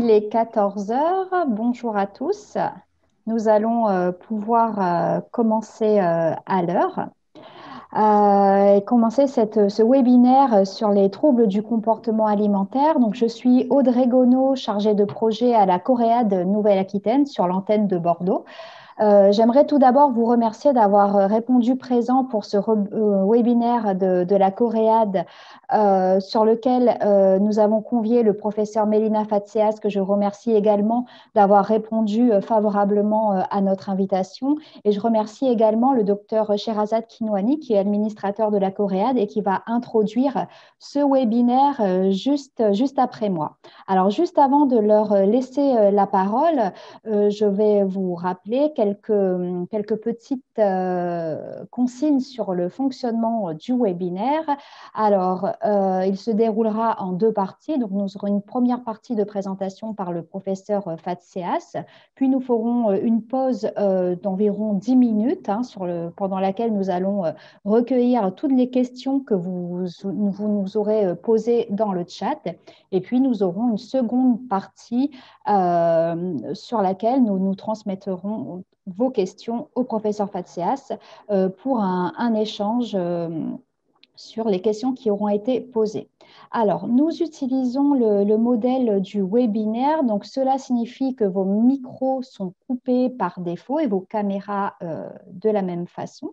Il est 14 heures. Bonjour à tous. Nous allons euh, pouvoir euh, commencer euh, à l'heure et commencer ce webinaire sur les troubles du comportement alimentaire. Donc, je suis Audrey Gonneau, chargée de projet à la Coréade Nouvelle-Aquitaine sur l'antenne de Bordeaux. Euh, j'aimerais tout d'abord vous remercier d'avoir euh, répondu présent pour ce euh, webinaire de, la Coréade sur lequel nous avons convié le professeur Mélina Fatseas, que je remercie également d'avoir répondu favorablement à notre invitation. Et je remercie également le docteur Sherazad Kinwani, qui est administrateur de la Coréade et qui va introduire ce webinaire juste, juste après moi. Alors, juste avant de leur laisser la parole, je vais vous rappeler quelques, quelques petites euh, consignes sur le fonctionnement du webinaire. Alors, euh, il se déroulera en deux parties. Donc, nous aurons une première partie de présentation par le professeur Fatseas, puis nous ferons euh, une pause d'environ 10 minutes hein, pendant laquelle nous allons recueillir toutes les questions que vous, vous nous aurez posées dans le chat. Et puis, nous aurons une seconde partie sur laquelle nous nous transmettrons vos questions au professeur Fatseas euh, pour un, échange euh, sur les questions qui auront été posées. Alors, nous utilisons le, modèle du webinaire. Donc, cela signifie que vos micros sont coupés par défaut et vos caméras euh, de la même façon.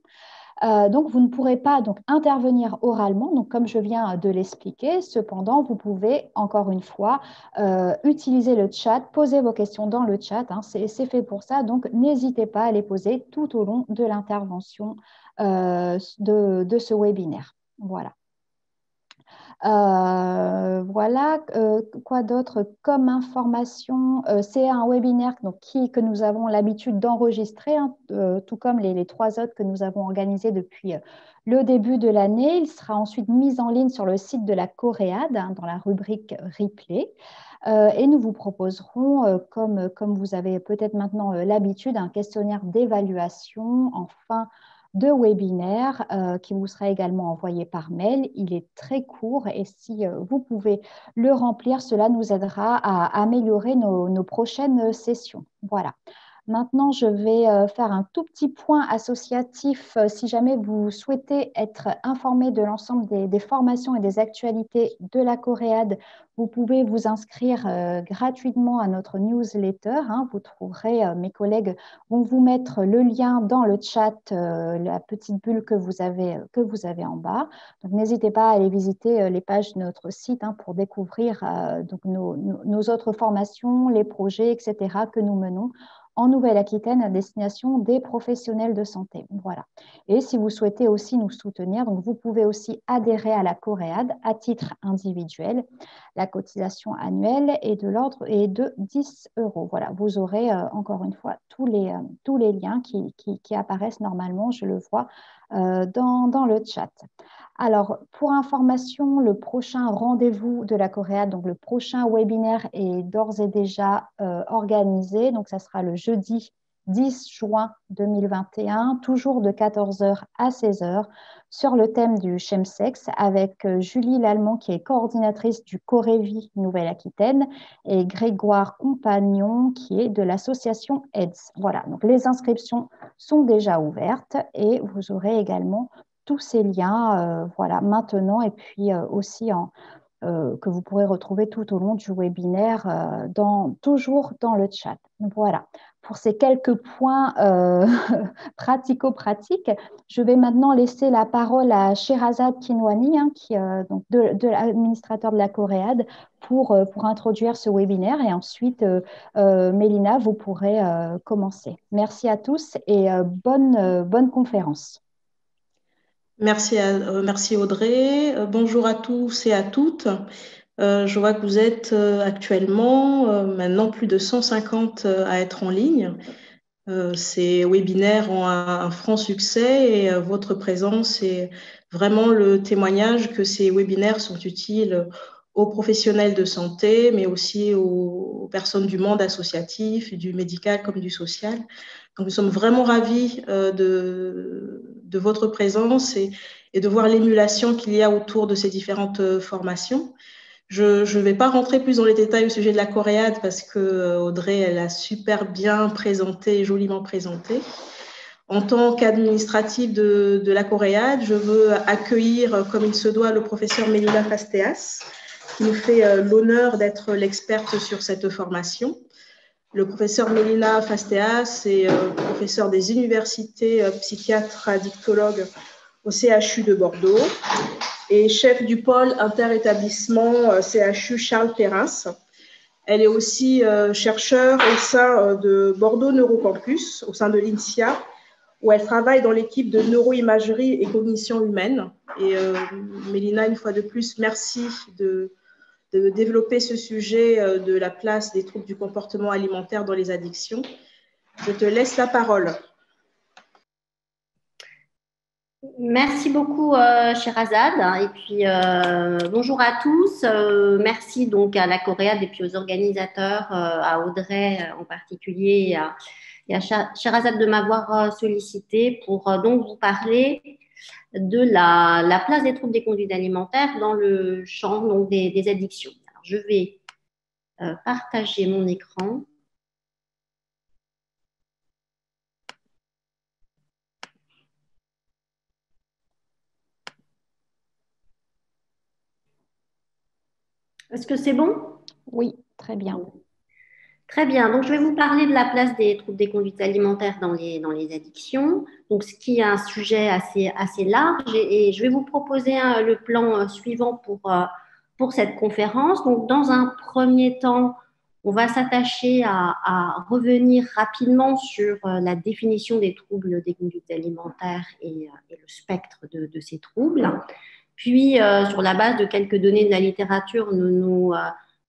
Euh, donc, vous ne pourrez pas intervenir oralement, donc, comme je viens de l'expliquer. Cependant, vous pouvez, encore une fois, euh, utiliser le chat, poser vos questions dans le chat. Hein, c'est fait pour ça. Donc, n'hésitez pas à les poser tout au long de l'intervention euh, de, ce webinaire. Voilà. Euh, voilà, euh, quoi d'autre comme information? Euh, C'est un webinaire qui, que nous avons l'habitude d'enregistrer, hein, tout comme les, trois autres que nous avons organisés depuis le début de l'année. Il sera ensuite mis en ligne sur le site de la Coréade, hein, dans la rubrique Replay. et nous vous proposerons, comme, comme vous avez peut-être maintenant l'habitude, un questionnaire d'évaluation en fin de webinaire euh, qui vous sera également envoyé par mail. Il est très court et si euh, vous pouvez le remplir, cela nous aidera à améliorer nos, nos prochaines sessions. Voilà. Maintenant, je vais euh, faire un tout petit point associatif. Euh, si jamais vous souhaitez être informé de l'ensemble des, formations et des actualités de la Coréade, vous pouvez vous inscrire euh, gratuitement à notre newsletter. Hein. Vous trouverez, mes collègues vont vous mettre le lien dans le chat, la petite bulle que vous avez, que vous avez en bas. Donc, n'hésitez pas à aller visiter les pages de notre site hein, pour découvrir donc, nos autres formations, les projets, etc. que nous menons en Nouvelle-Aquitaine à destination des professionnels de santé. Voilà. Et si vous souhaitez aussi nous soutenir, vous pouvez aussi adhérer à la Coréade à titre individuel. La cotisation annuelle est de l'ordre et de 10 euros. Voilà, vous aurez euh, encore une fois tous les, euh, tous les liens qui, apparaissent normalement, je le vois, euh, dans le chat. Alors, pour information, le prochain rendez-vous de la Coréade, donc le prochain webinaire est d'ores et déjà euh, organisé. Donc, ça sera le jeudi 10 juin 2021, toujours de 14h à 16h, sur le thème du chemsex avec euh, Julie Lallemand, qui est coordinatrice du Corévi Nouvelle-Aquitaine, et Grégoire Compagnon, qui est de l'association AIDS. Voilà, donc les inscriptions sont déjà ouvertes et vous aurez également tous ces liens euh, voilà, maintenant et puis euh, aussi euh, que vous pourrez retrouver tout au long du webinaire, dans, toujours dans le chat. Voilà, pour ces quelques points pratico-pratiques, je vais maintenant laisser la parole à Sherazad Kinwani, hein, qui, donc de, l'administrateur de la Coréade, pour, pour introduire ce webinaire. Et ensuite, Mélina, vous pourrez commencer. Merci à tous et bonne, bonne conférence. Merci, euh, merci Audrey. Euh, bonjour à tous et à toutes. Euh, je vois que vous êtes actuellement maintenant plus de 150 à être en ligne. ces webinaires ont un, franc succès et votre présence est vraiment le témoignage que ces webinaires sont utiles aux professionnels de santé, mais aussi aux, personnes du monde associatif, du médical comme du social. Donc, nous sommes vraiment ravis de, de votre présence et, de voir l'émulation qu'il y a autour de ces différentes euh, formations. Je ne vais pas rentrer plus dans les détails au sujet de la coréade parce que Audrey, elle a super bien présenté, joliment présenté. En tant qu'administrative de, de, la coréade, je veux accueillir, comme il se doit, le professeur Melina Fasteas, qui nous fait l'honneur d'être l'experte sur cette formation. Le professeur Melina Fasteas est euh, professeur des universités euh, psychiatre addictologue au CHU de Bordeaux et chef du pôle interétablissement euh, CHU Charles Terras. Elle est aussi chercheure au sein de Bordeaux Neurocampus, au sein de l'INSIA, où elle travaille dans l'équipe de neuroimagerie et cognition humaine. Et Mélina, une fois de plus, merci de, de développer ce sujet euh, de la place des troubles du comportement alimentaire dans les addictions. Je te laisse la parole. Merci beaucoup, euh. Et puis, euh, bonjour à tous. Euh, merci donc à la Coréade et puis aux organisateurs, à Audrey en particulier et à, et de m'avoir sollicité pour donc vous parler de la, place des troubles des conduites alimentaires dans le champ des, addictions. je vais euh, partager mon écran. Est-ce que c'est bon? Oui, très bien. Très bien. Donc, je vais vous parler de la place des troubles des conduites alimentaires dans les, dans les addictions. Donc, ce qui est un sujet assez, assez large. Et, je vais vous proposer le plan euh, suivant pour, euh, pour cette conférence. Donc, dans un premier temps, on va s'attacher à, revenir rapidement sur euh, la définition des troubles des conduites alimentaires et, le spectre de, de, ces troubles. Puis, sur la base de quelques données de la littérature, nous nous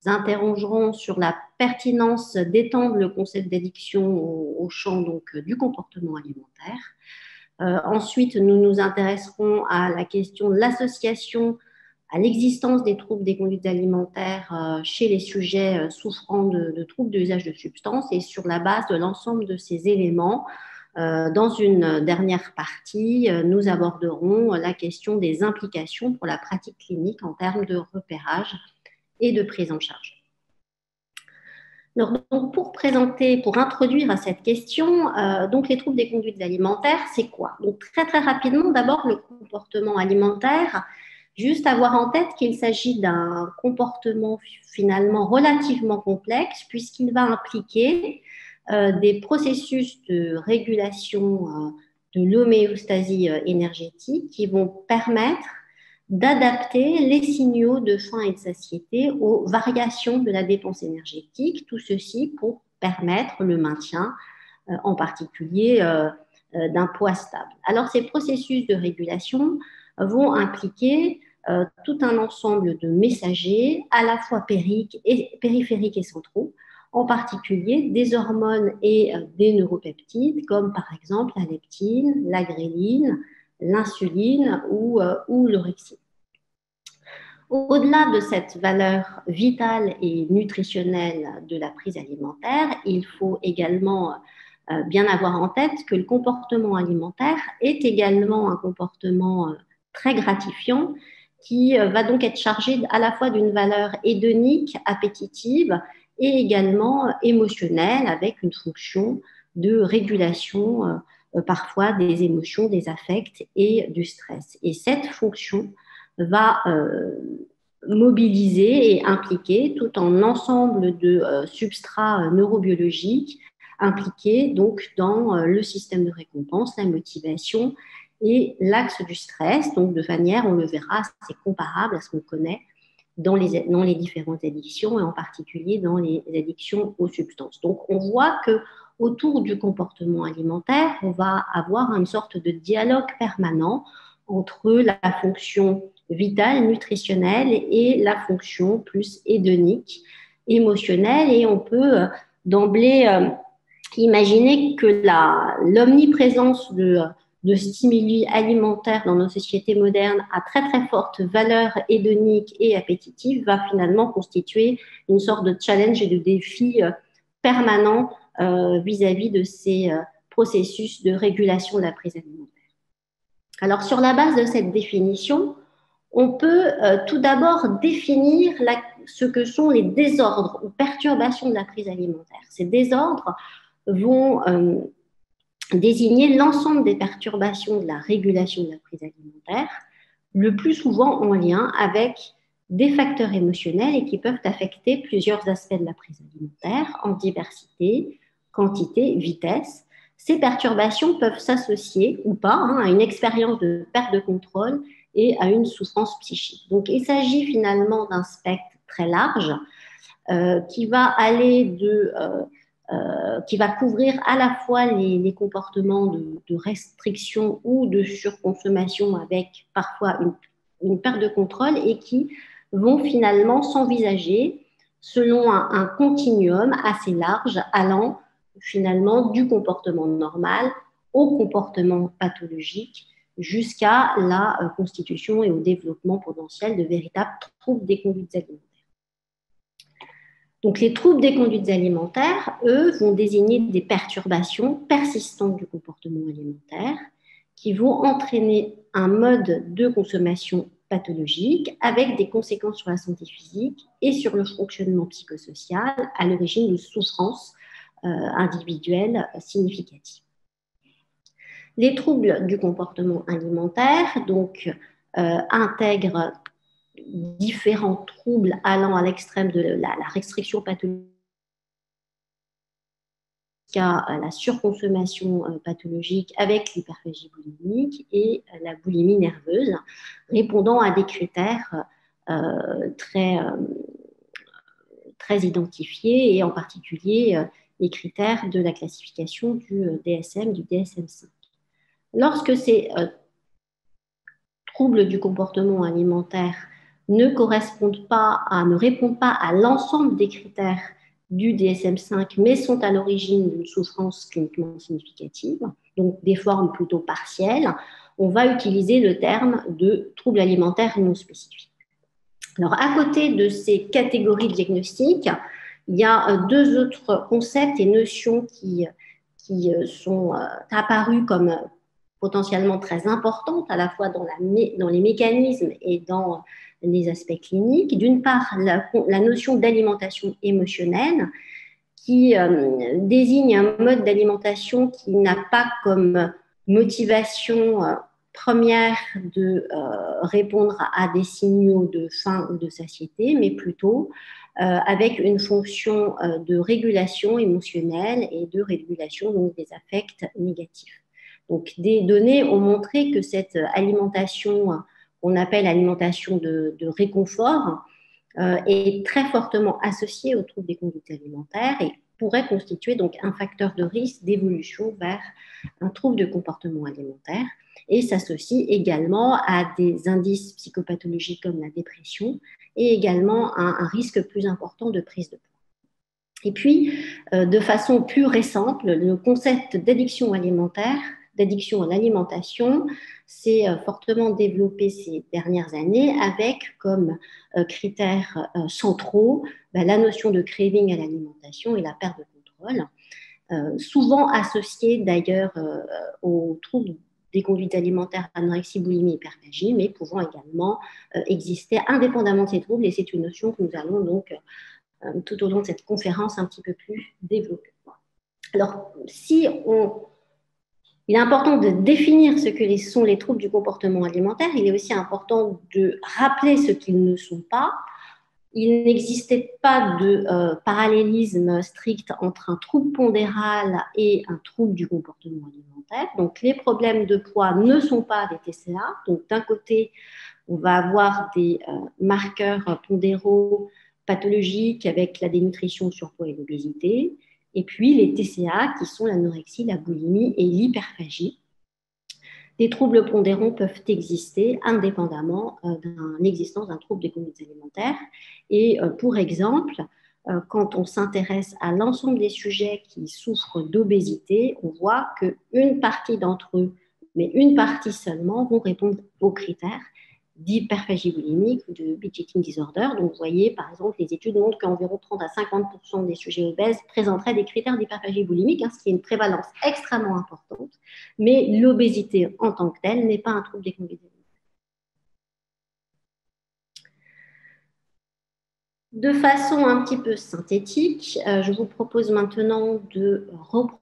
interrogerons sur la pertinence d'étendre le concept d'addiction au, champ donc, euh, du comportement alimentaire. Euh, ensuite, nous nous intéresserons à la question de l'association à l'existence des troubles des conduites alimentaires euh, chez les sujets souffrant de, de troubles d'usage de substances et sur la base de l'ensemble de ces éléments, dans une dernière partie, nous aborderons la question des implications pour la pratique clinique en termes de repérage et de prise en charge. donc, pour présenter, pour introduire à cette question, euh, donc les troubles des conduites alimentaires, c'est quoi? Donc très très rapidement, d'abord le comportement alimentaire. Juste avoir en tête qu'il s'agit d'un comportement finalement relativement complexe puisqu'il va impliquer euh, des processus de régulation euh, de l'homéostasie énergétique qui vont permettre d'adapter les signaux de faim et de satiété aux variations de la dépense énergétique, tout ceci pour permettre le maintien euh, en particulier euh, euh, d'un poids stable. Alors ces processus de régulation vont impliquer tout un ensemble de messagers à la fois périphériques et centraux, en particulier des hormones et des neuropeptides comme par exemple la leptine, la gréline, l'insuline ou, euh, ou. Au-delà de cette valeur vitale et nutritionnelle de la prise alimentaire, il faut également euh, bien avoir en tête que le comportement alimentaire est également un comportement euh, très gratifiant qui va donc être chargé à la fois d'une valeur hédonique, appétitive et également émotionnelle avec une fonction de régulation parfois des émotions, des affects et du stress. Et cette fonction va euh, mobiliser et impliquer tout un ensemble de euh, substrats neurobiologiques impliqués donc dans le système de récompense, la motivation et l'axe du stress, donc de manière, on le verra, c'est comparable à ce qu'on connaît dans les, dans les différentes addictions et en particulier dans les addictions aux substances. Donc on voit que autour du comportement alimentaire, on va avoir une sorte de dialogue permanent entre la fonction vitale, nutritionnelle et la fonction plus hédonique, émotionnelle. Et on peut euh, d'emblée euh, imaginer que l'omniprésence de, de stimuli alimentaires dans nos sociétés modernes à très très forte valeur hédonique et appétitive va finalement constituer une sorte de challenge et de défi euh, permanent euh, vis-à-vis de ces euh, processus de régulation de la prise alimentaire. Alors, sur la base de cette définition, on peut euh, tout d'abord définir ce que sont les désordres ou perturbations de la prise alimentaire. Ces désordres vont désigner l'ensemble des perturbations de la régulation de la prise alimentaire, le plus souvent en lien avec des facteurs émotionnels et qui peuvent affecter plusieurs aspects de la prise alimentaire en diversité, quantité, vitesse. Ces perturbations peuvent s'associer ou pas hein, à une expérience de perte de contrôle et à une souffrance psychique. Donc il s'agit finalement d'un spectre très large euh, qui va aller de... Euh, euh, qui va couvrir à la fois les, comportements de, restriction ou de surconsommation avec parfois une, perte de contrôle et qui vont finalement s'envisager selon un, continuum assez large allant finalement du comportement normal au comportement pathologique jusqu'à la euh, constitution et au développement potentiel de véritables troubles des conduites alimentaires. Donc, les troubles des conduites alimentaires, eux, vont désigner des perturbations persistantes du comportement alimentaire qui vont entraîner un mode de consommation pathologique avec des conséquences sur la santé physique et sur le fonctionnement psychosocial à l'origine de souffrances euh, individuelles significatives. Les troubles du comportement alimentaire donc, euh, intègrent différents troubles allant à l'extrême de la, restriction pathologique à la surconsommation euh, pathologique avec l'hyperphagie boulimique et la boulimie nerveuse, répondant à des critères euh, très, très identifiés et en particulier les critères de la classification du DSM, du DSM-5. Lorsque ces euh, troubles du comportement alimentaire ne correspondent pas à, ne répondent pas à l'ensemble des critères du DSM-5, mais sont à l'origine d'une souffrance cliniquement significative, donc des formes plutôt partielles, on va utiliser le terme de troubles alimentaires non spécifiques. Alors, à côté de ces catégories diagnostiques, il y a euh, deux autres concepts et notions qui, qui euh, sont apparus comme potentiellement très importante, à la fois dans, les mécanismes et dans les aspects cliniques. D'une part, la, notion d'alimentation émotionnelle, qui euh, désigne un mode d'alimentation qui n'a pas comme motivation euh, première de euh, répondre à des signaux de faim ou de satiété, mais plutôt avec une fonction de régulation émotionnelle et de régulation donc, des affects négatifs. Donc, des données ont montré que cette alimentation, qu'on appelle alimentation de, réconfort, euh, est très fortement associée aux troubles des conduites alimentaires et pourrait constituer donc un facteur de risque d'évolution vers un trouble de comportement alimentaire et s'associe également à des indices psychopathologiques comme la dépression et également un risque plus important de prise de poids. Et puis, euh, de façon plus récente, le concept d'addiction alimentaire d'addiction à l'alimentation s'est euh, fortement développé ces dernières années avec comme euh, critères euh, centraux bah, la notion de craving à l'alimentation et la perte de contrôle, souvent associée d'ailleurs aux troubles des conduites alimentaires, anorexie, boulimie, hyperphagie, mais pouvant également exister indépendamment de ces troubles. Et c'est une notion que nous allons donc, tout au long de cette conférence, un petit peu plus développer. Alors, si on il est important de définir ce que sont les troubles du comportement alimentaire. Il est aussi important de rappeler ce qu'ils ne sont pas. Il n'existait pas de euh, parallélisme strict entre un trouble pondéral et un trouble du comportement alimentaire. Donc, les problèmes de poids ne sont pas des TCA. Donc, d'un côté, on va avoir des euh, marqueurs pondéraux pathologiques avec la dénutrition, surpoids et l'obésité et puis les TCA qui sont l'anorexie, la boulimie et l'hyperphagie. Des troubles pondérants peuvent exister indépendamment euh, de l'existence d'un trouble des conduites alimentaires. Et euh, pour exemple, euh, quand on s'intéresse à l'ensemble des sujets qui souffrent d'obésité, on voit qu'une partie d'entre eux, mais une partie seulement, vont répondre aux critères d'hyperphagie boulimique ou de binge eating disorder. Donc, vous voyez, par exemple, les études montrent qu'environ 30 à 50 des sujets obèses présenteraient des critères d'hyperphagie boulimique, hein, ce qui est une prévalence extrêmement importante. Mais l'obésité en tant que telle n'est pas un trouble des combinaisons. De façon un petit peu synthétique, euh, je vous propose maintenant de reprendre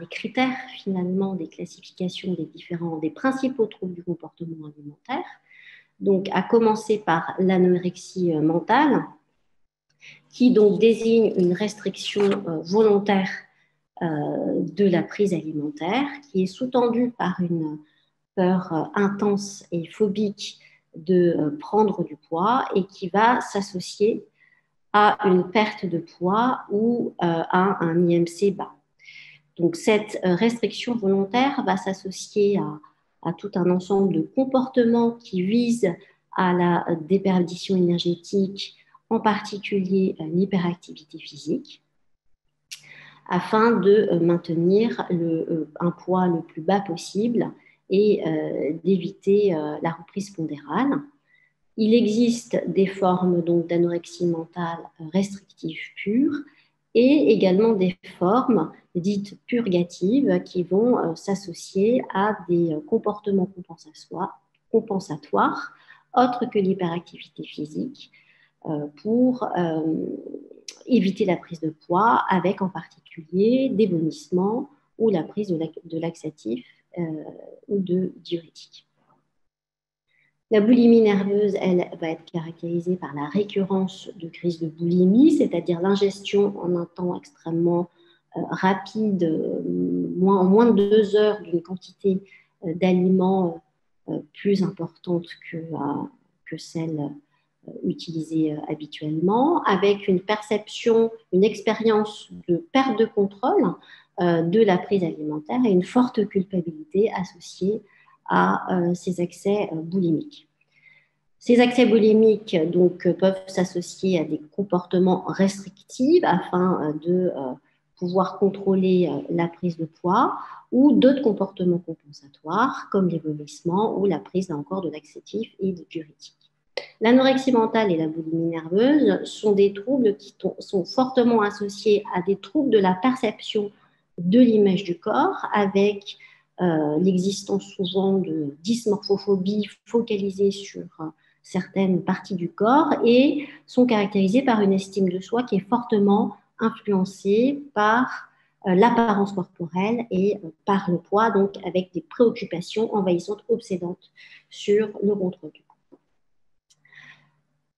les critères finalement des classifications des différents, des principaux troubles du comportement alimentaire. Donc, à commencer par l'anorexie euh, mentale, qui donc désigne une restriction euh, volontaire de la prise alimentaire, qui est sous-tendue par une peur intense et phobique de euh, prendre du poids et qui va s'associer à une perte de poids ou euh, à un IMC bas. Donc cette euh, restriction volontaire va s'associer à, tout un ensemble de comportements qui visent à la déperdition énergétique, en particulier l'hyperactivité physique, afin de maintenir un poids le plus bas possible et euh, d'éviter euh, la reprise pondérale. Il existe des formes d'anorexie mentale restrictive pure et également des formes dites purgatives qui vont euh, s'associer à des comportements compensatoires, autres que l'hyperactivité physique pour éviter la prise de poids avec en particulier des vomissements ou la prise de laxatifs euh, ou de diurétique. La boulimie nerveuse, elle, va être caractérisée par la récurrence de crises de boulimie, c'est-à-dire l'ingestion en un temps extrêmement euh, rapide, moins, en moins de deux heures, d'une quantité euh, d'aliments plus importante que, que celle utilisée habituellement, avec une perception, une expérience de perte de contrôle euh, de la prise alimentaire et une forte culpabilité associée à euh, ces accès euh, boulimiques. Ces accès boulimiques donc, peuvent s'associer à des comportements restrictifs afin de pouvoir contrôler la prise de poids ou d'autres comportements compensatoires comme les ou la prise encore de laxatifs et de diurétiques. L'anorexie mentale et la boulimie nerveuse sont des troubles qui sont fortement associés à des troubles de la perception de l'image du corps avec euh, l'existence souvent de dysmorphophobie focalisée sur euh, certaines parties du corps et sont caractérisées par une estime de soi qui est fortement influencée par euh, l'apparence corporelle et par le poids, donc avec des préoccupations envahissantes, obsédantes sur le contrôle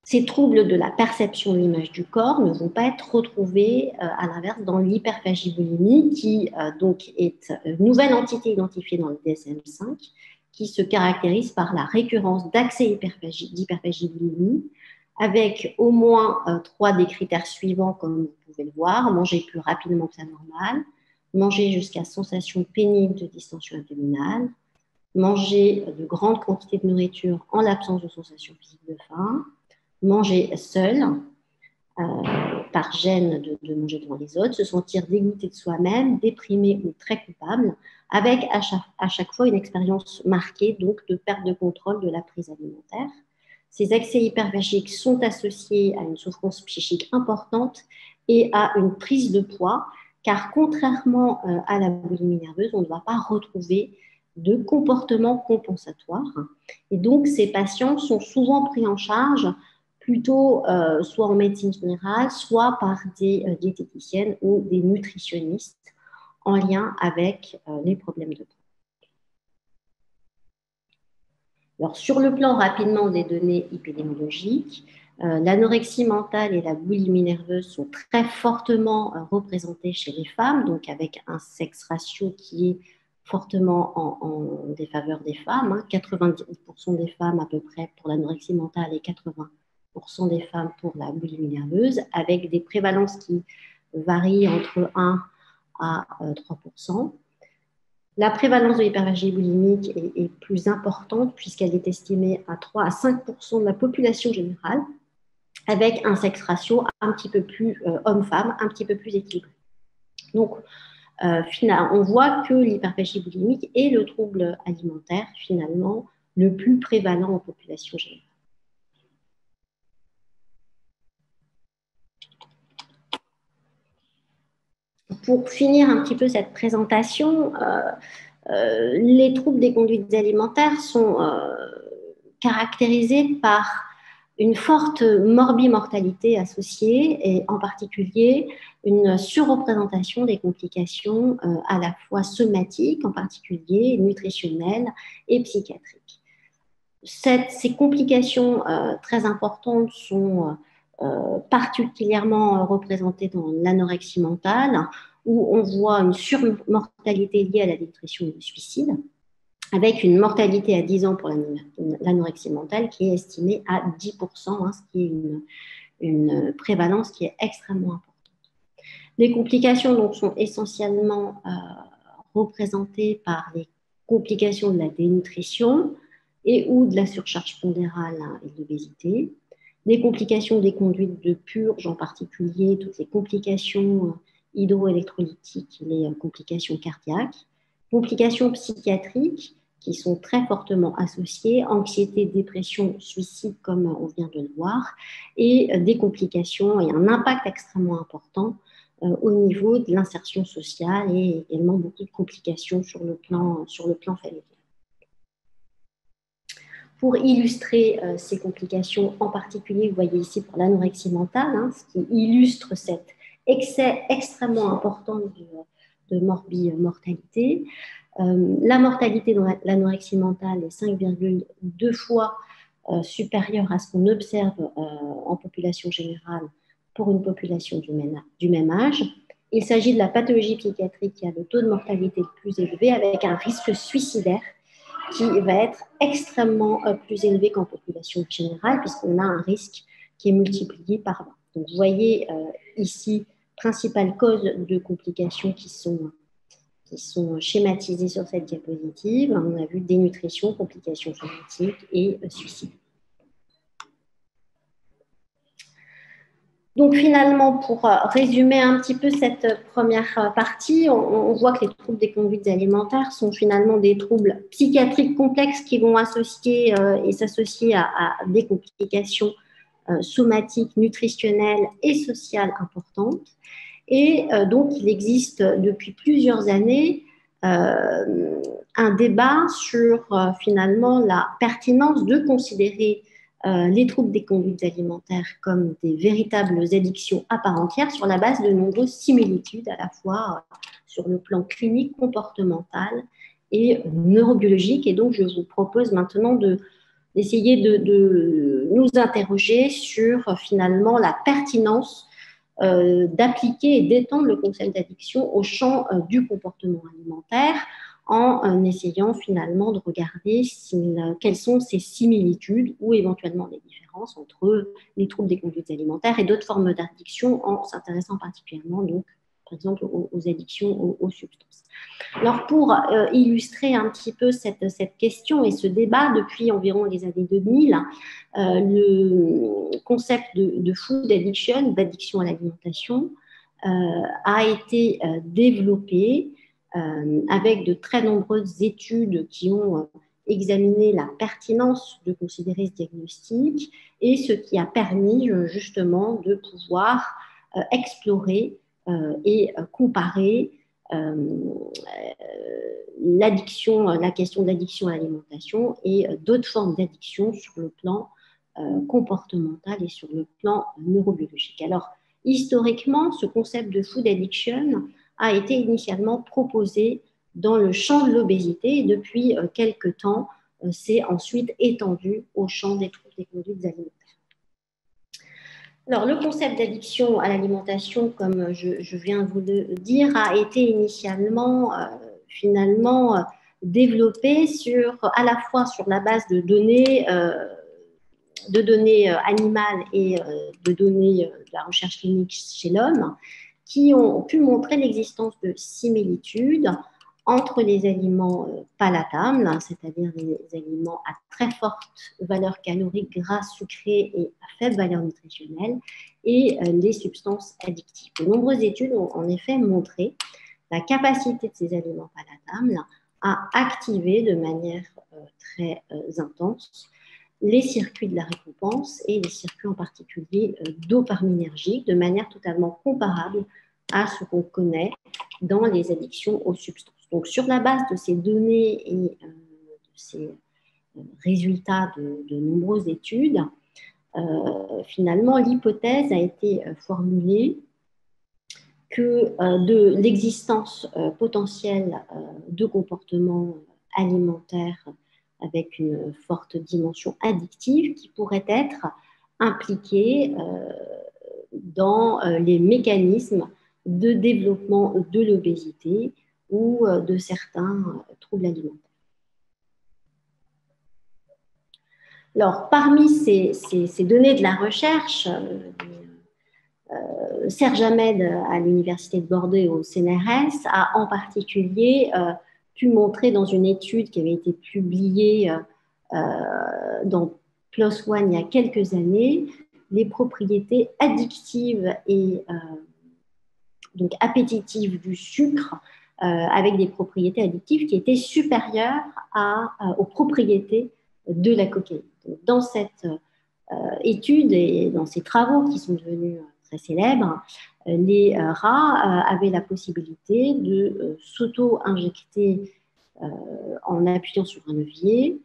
ces troubles de la perception de l'image du corps ne vont pas être retrouvés euh, à l'inverse dans l'hyperphagie boulimie, qui euh, donc est une nouvelle entité identifiée dans le DSM-5, qui se caractérise par la récurrence d'accès d'hyperphagie boulimie, avec au moins euh, trois des critères suivants, comme vous pouvez le voir. Manger plus rapidement que la normale, manger jusqu'à sensation pénible de distension abdominale, manger de grandes quantités de nourriture en l'absence de sensation physique de faim manger seul, euh, par gêne de, manger devant les autres, se sentir dégoûté de soi-même, déprimé ou très coupable, avec à chaque, fois une expérience marquée donc de perte de contrôle de la prise alimentaire. Ces accès hyperphagiques sont associés à une souffrance psychique importante et à une prise de poids, car contrairement euh, à la boulimie nerveuse, on ne va pas retrouver de comportements compensatoires. Et donc, ces patients sont souvent pris en charge plutôt euh, soit en médecine générale, soit par des euh, diététiciennes ou des nutritionnistes en lien avec euh, les problèmes de poids. Alors, sur le plan rapidement des données épidémiologiques, l'anorexie mentale et la boulimie nerveuse sont très fortement représentées chez les femmes, donc avec un sexe ratio qui est fortement en, défaveur des femmes. 90% hein. des femmes à peu près pour l'anorexie mentale et 80% des femmes pour la boulimie nerveuse, avec des prévalences qui varient entre 1 à 3% euh, La prévalence de l'hyperphagie boulimique est, plus importante puisqu'elle est estimée à 3 à 5% de la population générale, avec un sexe ratio un petit peu plus euh, homme-femme, un petit peu plus équilibré. Donc, euh, on voit que l'hyperphagie boulimique est le trouble alimentaire finalement le plus prévalent en population générale. Pour finir un petit peu cette présentation, euh, euh, les troubles des conduites alimentaires sont euh, caractérisés par une forte morbimortalité associée et en particulier une surreprésentation des complications à la fois somatiques, en particulier nutritionnelles et psychiatriques. ces complications très importantes sont particulièrement représentées dans l'anorexie mentale, où on voit une surmortalité liée à la dénutrition et au suicide avec une mortalité à 10 ans pour l'anorexie mentale qui est estimée à 10%, hein, ce qui est une, prévalence qui est extrêmement importante. Les complications donc, sont essentiellement euh, représentées par les complications de la dénutrition et ou de la surcharge pondérale hein, et de l'obésité, les complications des conduites de purge, en particulier toutes les complications hydroélectrolytiques les euh, complications cardiaques, complications psychiatriques qui sont très fortement associées, anxiété, dépression, suicide, comme on vient de le voir, et euh, des complications et un impact extrêmement important euh, au niveau de l'insertion sociale et également beaucoup de complications sur le plan, familial. Pour illustrer euh, ces complications, en particulier, vous voyez ici pour l'anorexie mentale, hein, ce qui illustre cet excès extrêmement important de, de morbi-mortalité. Euh, la mortalité dans l'anorexie mentale est 5,2 fois euh, supérieure à ce qu'on observe euh, en population générale pour une population du même, âge. Il s'agit de la pathologie psychiatrique qui a le taux de mortalité le plus élevé avec un risque suicidaire qui va être extrêmement plus élevé qu'en population générale puisqu'on a un risque qui est multiplié par 20. Donc vous voyez ici principales causes de complications qui sont qui sont schématisés sur cette diapositive. On a vu dénutrition, complications somatiques et euh, suicide. Donc finalement, pour euh, résumer un petit peu cette première euh, partie, on, voit que les troubles des conduites alimentaires sont finalement des troubles psychiatriques complexes qui vont associer et s'associer à, des complications somatiques, nutritionnelles et sociales importantes. Et euh, donc, il existe depuis plusieurs années euh, un débat sur euh, finalement la pertinence de considérer les troubles des conduites alimentaires comme des véritables addictions à part entière sur la base de nombreuses similitudes à la fois sur le plan clinique, comportemental et neurobiologique. Et donc, je vous propose maintenant d'essayer de, nous interroger sur finalement la pertinence euh, d'appliquer et d'étendre le concept d'addiction au champ euh, du comportement alimentaire en euh, essayant finalement de regarder quelles sont ces similitudes ou éventuellement les différences entre les troubles des conduites alimentaires et d'autres formes d'addiction en s'intéressant particulièrement donc par exemple aux, addictions aux, substances. Alors pour euh, illustrer un petit peu cette, cette, question et ce débat depuis environ les années 2000, euh, le concept de, food addiction, d'addiction à l'alimentation, euh, a été développé avec de très nombreuses études qui ont examiné la pertinence de considérer ce diagnostic et ce qui a permis justement de pouvoir explorer et euh, comparer euh, l'addiction, la question de l'addiction à l'alimentation et d'autres formes d'addiction sur le plan comportemental et sur le plan neurobiologique. Alors, historiquement, ce concept de food addiction a été initialement proposé dans le champ de l'obésité et depuis quelques temps, c'est ensuite étendu au champ des troubles des conduites alimentaires. Alors, le concept d'addiction à l'alimentation, comme je, viens de vous le dire, a été initialement, euh, finalement, euh, développé sur, à la fois sur la base de données, euh, de données animales et de données de la recherche clinique chez l'homme, qui ont pu montrer l'existence de similitudes entre les aliments euh, palatables, hein, c'est-à-dire les aliments à très forte valeur calorique, gras, sucré et à faible valeur nutritionnelle, et euh, les substances addictives. De nombreuses études ont en effet montré la capacité de ces aliments palatables à activer de manière euh, très intense les circuits de la récompense et les circuits en particulier dopaminergiques de manière totalement comparable à ce qu'on connaît dans les addictions aux substances. Donc, sur la base de ces données et euh, de ces euh, résultats de, nombreuses études, finalement, l'hypothèse a été formulée que de l'existence potentielle de comportements alimentaires avec une forte dimension addictive qui pourrait être impliquée dans les mécanismes de développement de l'obésité ou euh, de certains euh, troubles alimentaires. Alors, parmi ces, données de la recherche, euh, Serge Ahmed à l'Université de Bordeaux au CNRS a en particulier pu montrer dans une étude qui avait été publiée dans PLOS ONE il y a quelques années les propriétés addictives et donc appétitives du sucre avec des propriétés addictives qui étaient supérieures euh, aux propriétés de la cocaïne. dans cette euh, étude et dans ces travaux qui sont devenus très célèbres, les rats avaient la possibilité de s'auto-injecter en appuyant sur un levier,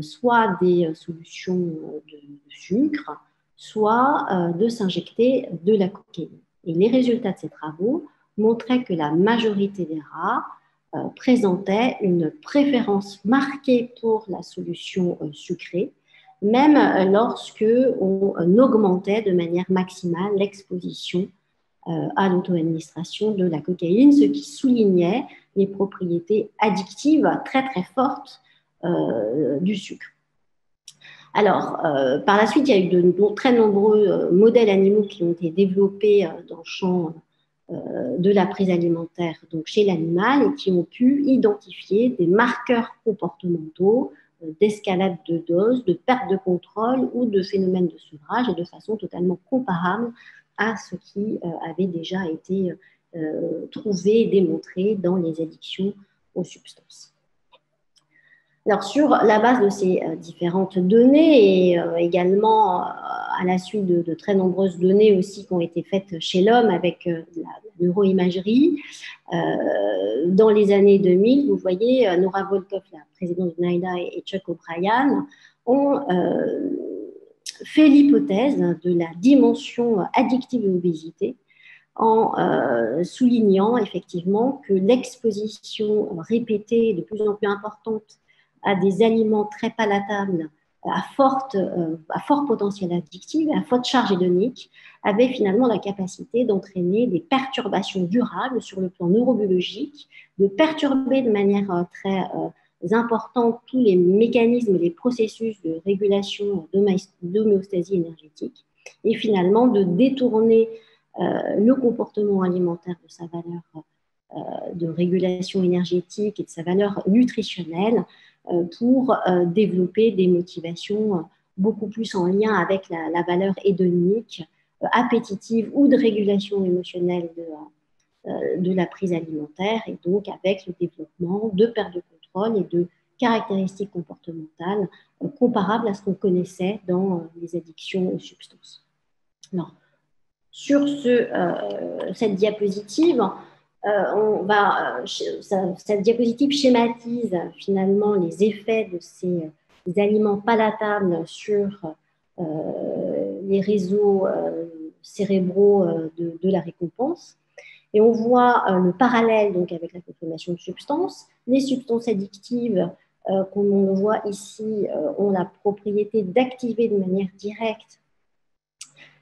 soit des solutions de, sucre, soit de s'injecter de la cocaïne. Et les résultats de ces travaux montraient que la majorité des rats euh, présentaient une préférence marquée pour la solution euh, sucrée, même euh, lorsque on augmentait de manière maximale l'exposition à l'auto-administration de la cocaïne, ce qui soulignait les propriétés addictives très très fortes du sucre. Alors, par la suite, il y a eu de, très nombreux modèles animaux qui ont été développés dans le champ de la prise alimentaire chez l'animal et qui ont pu identifier des marqueurs comportementaux euh, d'escalade de dose, de perte de contrôle ou de phénomènes de sevrage et de façon totalement comparable à ce qui euh, avait déjà été trouvé et démontré dans les addictions aux substances. Alors, sur la base de ces différentes données et également à la suite de, très nombreuses données aussi qui ont été faites chez l'homme avec euh, la, neuroimagerie. Euh, dans les années 2000, vous voyez, euh, Nora Volkov, la présidente de NIDA, et, Chuck O'Brien ont fait l'hypothèse de la dimension addictive de l'obésité en soulignant effectivement que l'exposition répétée de plus en plus importante à des aliments très palatables à, forte, euh, à fort potentiel addictif, à forte charge hédonique, avait finalement la capacité d'entraîner des perturbations durables sur le plan neurobiologique, de perturber de manière euh, très euh, importante tous les mécanismes et les processus de régulation d'homéostasie énergétique, et finalement de détourner le comportement alimentaire de sa valeur de régulation énergétique et de sa valeur nutritionnelle euh, pour euh, développer des motivations euh, beaucoup plus en lien avec la, valeur hédonique, appétitive ou de régulation émotionnelle de, la prise alimentaire et donc avec le développement de perte de contrôle et de caractéristiques comportementales comparables à ce qu'on connaissait dans les addictions aux substances. Alors, sur ce, cette diapositive, euh, on va, euh, cette diapositive schématise finalement les effets de ces, aliments palatables sur euh, les réseaux cérébraux de, la récompense. Et on voit le parallèle donc avec la consommation de substances. Les substances addictives, comme on le voit ici, ont la propriété d'activer de manière directe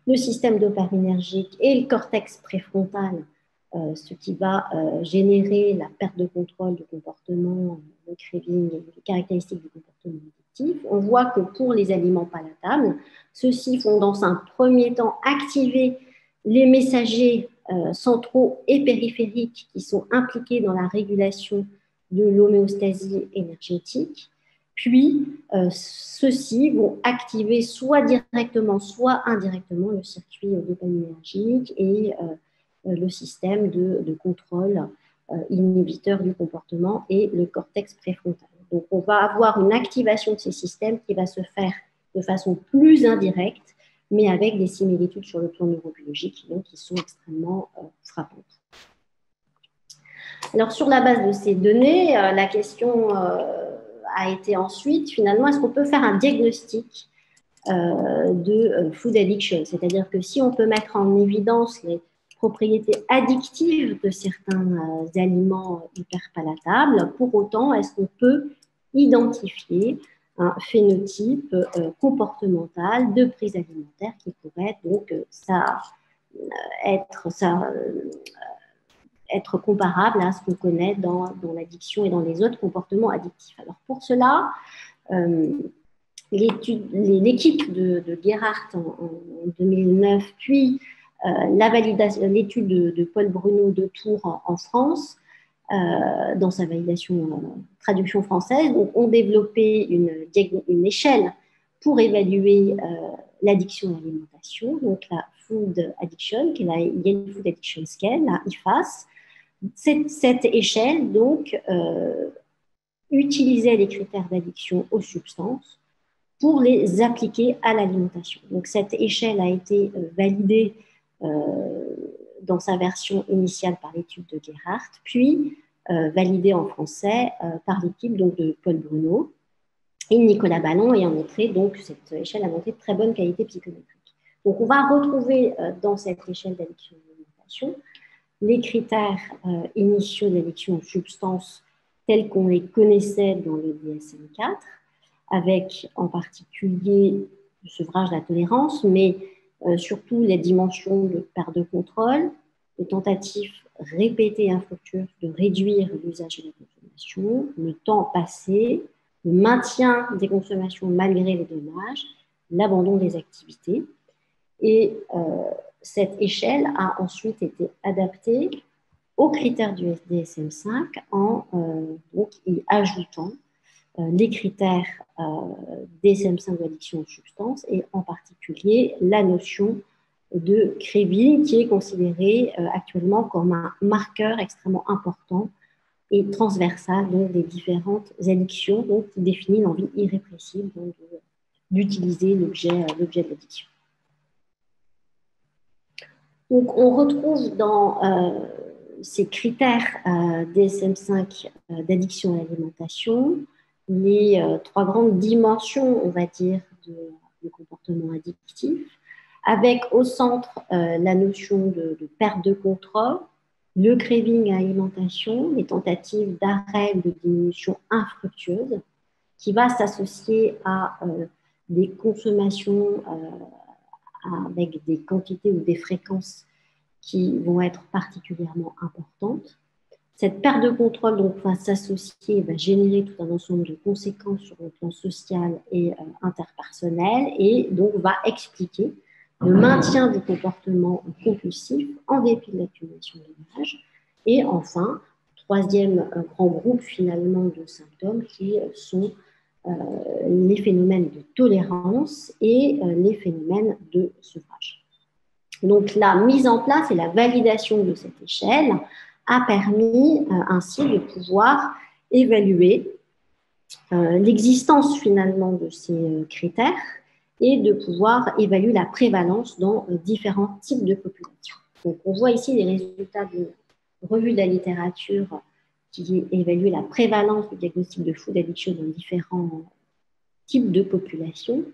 le système dopaminergique et le cortex préfrontal euh, ce qui va euh, générer la perte de contrôle du comportement, le craving les caractéristiques du comportement addictif. On voit que pour les aliments palatables, ceux-ci vont dans un premier temps activer les messagers euh, centraux et périphériques qui sont impliqués dans la régulation de l'homéostasie énergétique. Puis, ceux-ci vont activer soit directement, soit indirectement le circuit dopaminergique et euh, le système de, contrôle euh, inhibiteur du comportement et le cortex préfrontal. Donc, on va avoir une activation de ces systèmes qui va se faire de façon plus indirecte, mais avec des similitudes sur le plan neurobiologique qui sont extrêmement euh, frappantes. Alors, sur la base de ces données, la question a été ensuite, finalement, est-ce qu'on peut faire un diagnostic de food addiction? C'est-à-dire que si on peut mettre en évidence les propriétés addictives de certains aliments hyper palatables, pour autant, est-ce qu'on peut identifier un phénotype comportemental de prise alimentaire qui pourrait donc être, ça, être comparable à ce qu'on connaît dans, l'addiction et dans les autres comportements addictifs? Alors pour cela, euh, l'équipe de, Gerhardt en, 2009, puis euh, la validation, l'étude de, Paul Bruno de Tours en, France, euh, dans sa validation traduction française, ont développé une, échelle pour évaluer l'addiction à l'alimentation, donc la Food Addiction, qui est la Yale Food Addiction Scale, la IFAS, cette, échelle, donc, euh, utilisait les critères d'addiction aux substances pour les appliquer à l'alimentation. Donc, cette échelle a été euh, validée euh, dans sa version initiale par l'étude de Gerhardt, puis validée en français par l'équipe de Paul Bruno et Nicolas Ballon, et en montré, donc, cette échelle a montré de très bonne qualité psychométrique. Donc, on va retrouver dans cette échelle d'addiction les critères euh, initiaux d'élection aux substances tels qu'on les connaissait dans le DSM-4, avec en particulier le sevrage de la tolérance, mais euh, surtout les dimensions de perte de contrôle, de tentatives répétées infructueuses de réduire l'usage et la consommation, le temps passé, le maintien des consommations malgré les dommages, l'abandon des activités. Et euh, cette échelle a ensuite été adaptée aux critères du DSM5 en euh, y ajoutant euh, les critères euh, DSM5 d'addiction aux substances et en particulier la notion de craving qui est considérée actuellement comme un marqueur extrêmement important et transversal des différentes addictions donc, qui définit l'envie irrépressible d'utiliser l'objet de l'addiction. Donc, on retrouve dans euh, ces critères euh, DSM5 euh, d'addiction à l'alimentation les trois grandes dimensions, on va dire, de, comportement addictif, avec au centre la notion de, perte de contrôle, le craving à alimentation, les tentatives d'arrêt ou de diminution infructueuse, qui va s'associer à des consommations avec des quantités ou des fréquences qui vont être particulièrement importantes. Cette perte de contrôle va s'associer, va générer tout un ensemble de conséquences sur le plan social et euh, interpersonnel et donc va expliquer le maintien du comportement compulsif en dépit de l'accumulation d'image. Et enfin, troisième euh, grand groupe finalement de symptômes qui sont euh, les phénomènes de tolérance et les phénomènes de sevrage. Donc la mise en place et la validation de cette échelle a permis euh, ainsi de pouvoir évaluer l'existence finalement de ces critères et de pouvoir évaluer la prévalence dans différents types de populations. Donc on voit ici les résultats d'une revue de la littérature qui évalue la prévalence du diagnostic de food addiction dans différents types de populations.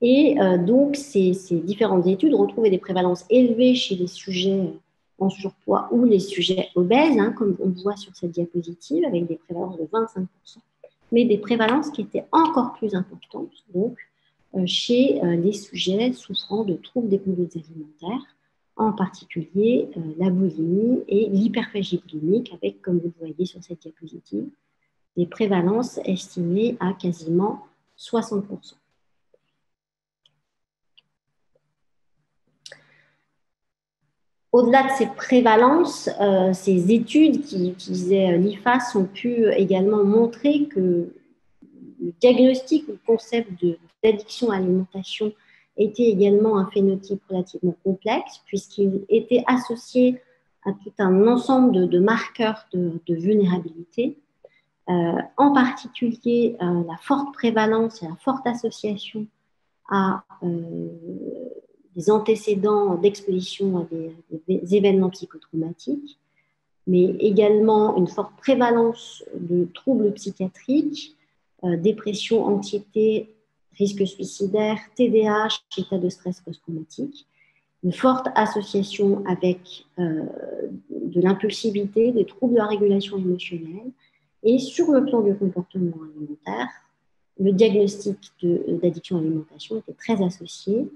Et euh, donc, ces, différentes études retrouvaient des prévalences élevées chez les sujets en surpoids ou les sujets obèses, hein, comme on voit sur cette diapositive, avec des prévalences de 25%, mais des prévalences qui étaient encore plus importantes, donc, euh, chez euh, les sujets souffrant de troubles des conduites alimentaires, en particulier euh, la boulimie et l'hyperphagie clinique, avec, comme vous le voyez sur cette diapositive, des prévalences estimées à quasiment 60%. Au-delà de ces prévalences, euh, ces études qui utilisaient euh, l'IFAS ont pu également montrer que le diagnostic ou le concept d'addiction à l'alimentation était également un phénotype relativement complexe, puisqu'il était associé à tout un ensemble de, marqueurs de, vulnérabilité, euh, en particulier la forte prévalence et la forte association à des antécédents d'exposition à des, événements psychotraumatiques, mais également une forte prévalence de troubles psychiatriques, dépression, anxiété, risque suicidaire, TDAH, état de stress post-traumatique, une forte association avec euh, de l'impulsivité, des troubles de la régulation émotionnelle. Et sur le plan du comportement alimentaire, le diagnostic d'addiction à l'alimentation était très associé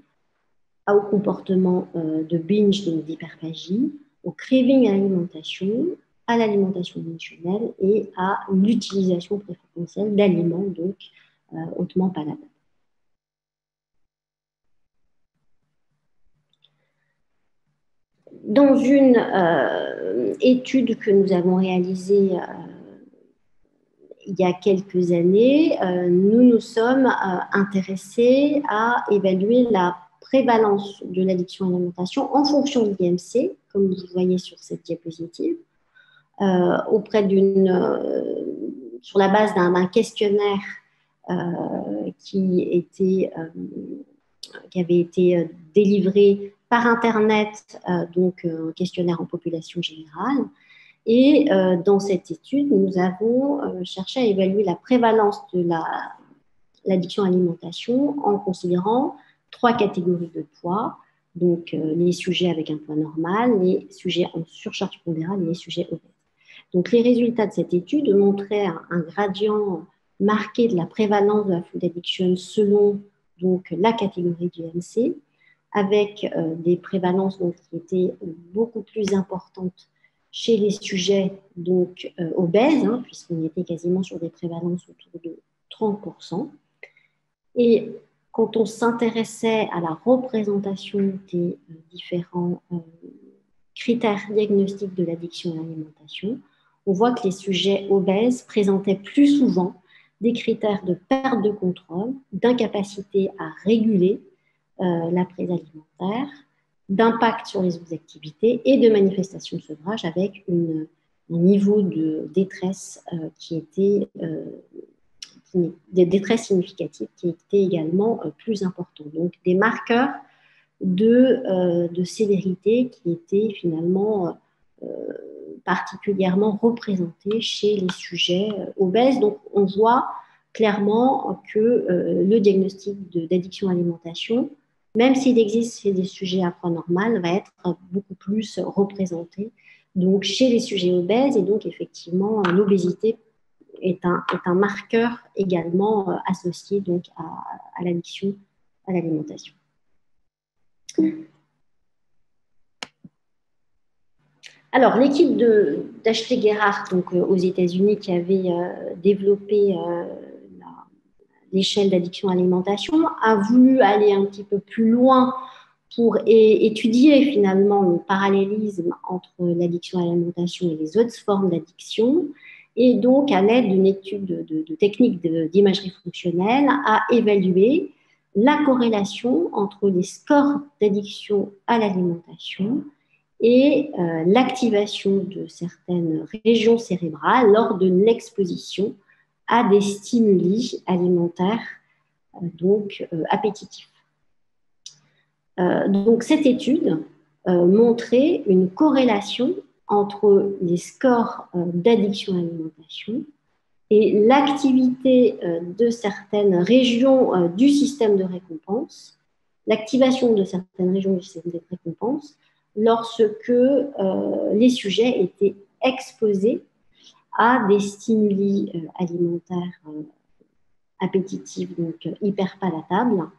au comportement euh, de binge, donc d'hyperphagie, au craving à l'alimentation, à l'alimentation émotionnelle et à l'utilisation préférentielle d'aliments donc euh, hautement palables. Dans une euh, étude que nous avons réalisée il y a quelques années, nous nous sommes intéressés à évaluer la prévalence de l'addiction à l'alimentation en fonction de l'IMC, comme vous voyez sur cette diapositive, euh, auprès d'une, euh, sur la base d'un questionnaire euh, qui, était, qui avait été délivré par Internet, donc un questionnaire en population générale. Et dans cette étude, nous avons cherché à évaluer la prévalence de l'addiction à l'alimentation en considérant trois catégories de poids. Donc, euh, les sujets avec un poids normal, les sujets en surcharge pondérale et les sujets obèses. Donc, les résultats de cette étude montraient un, gradient marqué de la prévalence de la food addiction selon donc, la catégorie du MC, avec euh, des prévalences donc, qui étaient beaucoup plus importantes chez les sujets donc, euh, obèses, hein, puisqu'on était quasiment sur des prévalences autour de 30%. Et quand on s'intéressait à la représentation des euh, différents euh, critères diagnostiques de l'addiction à l'alimentation, on voit que les sujets obèses présentaient plus souvent des critères de perte de contrôle, d'incapacité à réguler euh, la prise alimentaire, d'impact sur les autres activités et de manifestation de sevrage avec un niveau de détresse qui était des détresses significatives qui étaient également euh, plus importants. Donc des marqueurs de, euh, de sévérité qui étaient finalement euh, particulièrement représentés chez les sujets obèses. Donc on voit clairement que le diagnostic d'addiction à l'alimentation, même s'il existe chez des sujets à poids va être beaucoup plus représenté chez les sujets obèses et donc effectivement l'obésité est un, marqueur également euh, associé donc à, l'addiction à l'alimentation. Alors, l'équipe d'Ashley Gerhardt, donc, euh, aux États-Unis, qui avait euh, développé l'échelle d'addiction à l'alimentation, a voulu aller un petit peu plus loin pour étudier finalement le parallélisme entre l'addiction à l'alimentation et les autres formes d'addiction et donc à l'aide d'une étude de, de, techniques d'imagerie fonctionnelle, à évaluer la corrélation entre les scores d'addiction à l'alimentation et euh, l'activation de certaines régions cérébrales lors de l'exposition à des stimuli alimentaires euh, donc euh, appétitifs. donc cette étude montrait une corrélation entre les scores euh, d'addiction à l'alimentation et l'activité euh, de certaines régions euh, du système de récompense, l'activation de certaines régions du système de récompense lorsque les sujets étaient exposés à des stimuli alimentaires appétitifs, donc hyper palatables,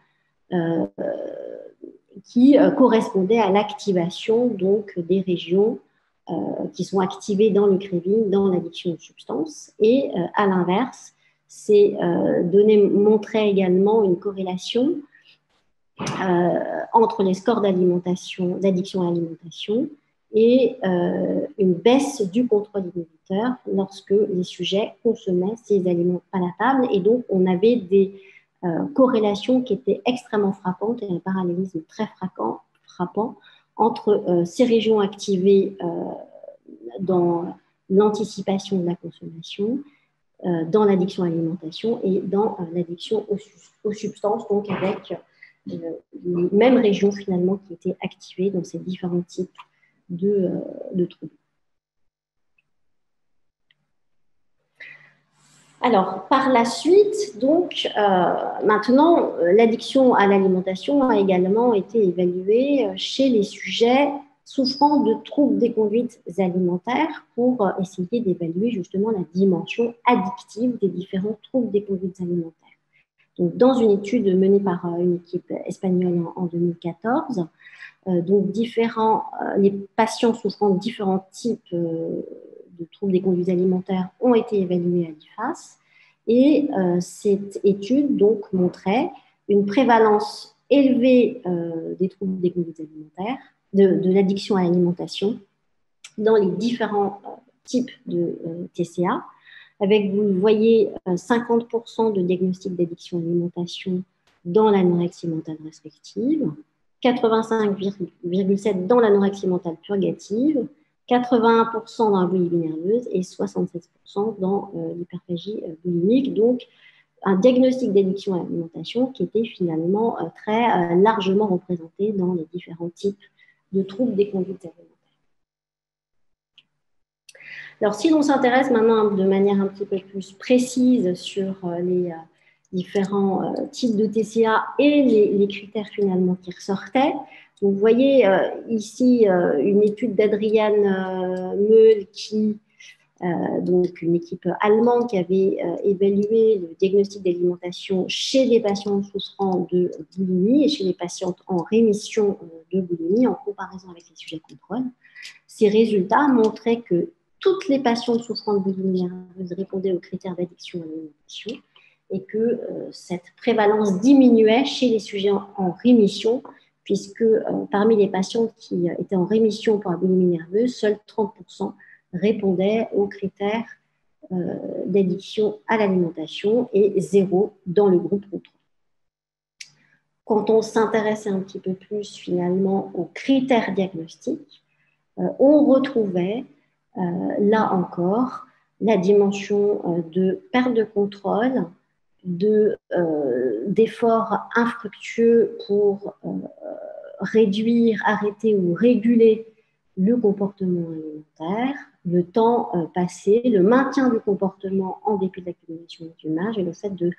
qui correspondaient à l'activation des régions qui sont activés dans le craving, dans l'addiction aux substances. Et euh, à l'inverse, ces euh, données montraient également une corrélation entre les scores d'addiction à l'alimentation et une baisse du contrôle inhibiteur lorsque les sujets consommaient ces aliments palatables. Et donc, on avait des corrélations qui étaient extrêmement frappantes et un parallélisme très frappant entre euh, ces régions activées euh, dans l'anticipation de la consommation, euh, dans l'addiction à l'alimentation et dans l'addiction aux, substances, donc avec les mêmes régions finalement qui étaient activées dans ces différents types de, de troubles. Alors, par la suite, donc, euh, maintenant, l'addiction à l'alimentation a également été évaluée chez les sujets souffrant de troubles des conduites alimentaires pour essayer d'évaluer justement la dimension addictive des différents troubles des conduites alimentaires. Donc, dans une étude menée par une équipe espagnole en 2014, euh, donc différents, euh, les patients souffrant de différents types euh, de troubles des conduites alimentaires ont été évalués à l'IFAS. Et cette étude donc montrait une prévalence élevée des troubles des conduites alimentaires, de, l'addiction à l'alimentation dans les différents types de TCA, avec, vous le voyez, 50% de diagnostic d'addiction à l'alimentation dans l'anorexie mentale respective, 85,7% dans l'anorexie mentale purgative, 81% dans la boulimie nerveuse et 76% dans euh, l'hyperphagie euh, boulimique. Donc, un diagnostic d'addiction à l'alimentation qui était finalement euh, très largement représenté dans les différents types de troubles des conduites alimentaires. Alors, si l'on s'intéresse maintenant de manière un petit peu plus précise sur les différents euh, types de TCA et les, critères finalement qui ressortaient. Vous voyez euh, ici euh, une étude d'Adriane Meul qui donc une équipe allemande qui avait évalué le diagnostic d'alimentation chez les patients souffrant de boulimie et chez les patientes en rémission de boulimie en comparaison avec les sujets contrôle. Ces résultats montraient que toutes les patientes souffrant de boulimie répondaient aux critères d'addiction à l'alimentation et que euh, cette prévalence diminuait chez les sujets en, rémission, puisque euh, parmi les patients qui étaient en rémission pour la nerveuse, seuls 30% répondaient aux critères euh, d'addiction à l'alimentation et zéro dans le groupe contrôle. Quand on s'intéressait un petit peu plus finalement aux critères diagnostiques, on retrouvait là encore la dimension de perte de contrôle, euh, d'efforts infructueux pour euh, réduire, arrêter ou réguler le comportement alimentaire, le temps euh, passé, le maintien du comportement en dépit de l'accumulation d'image et le fait de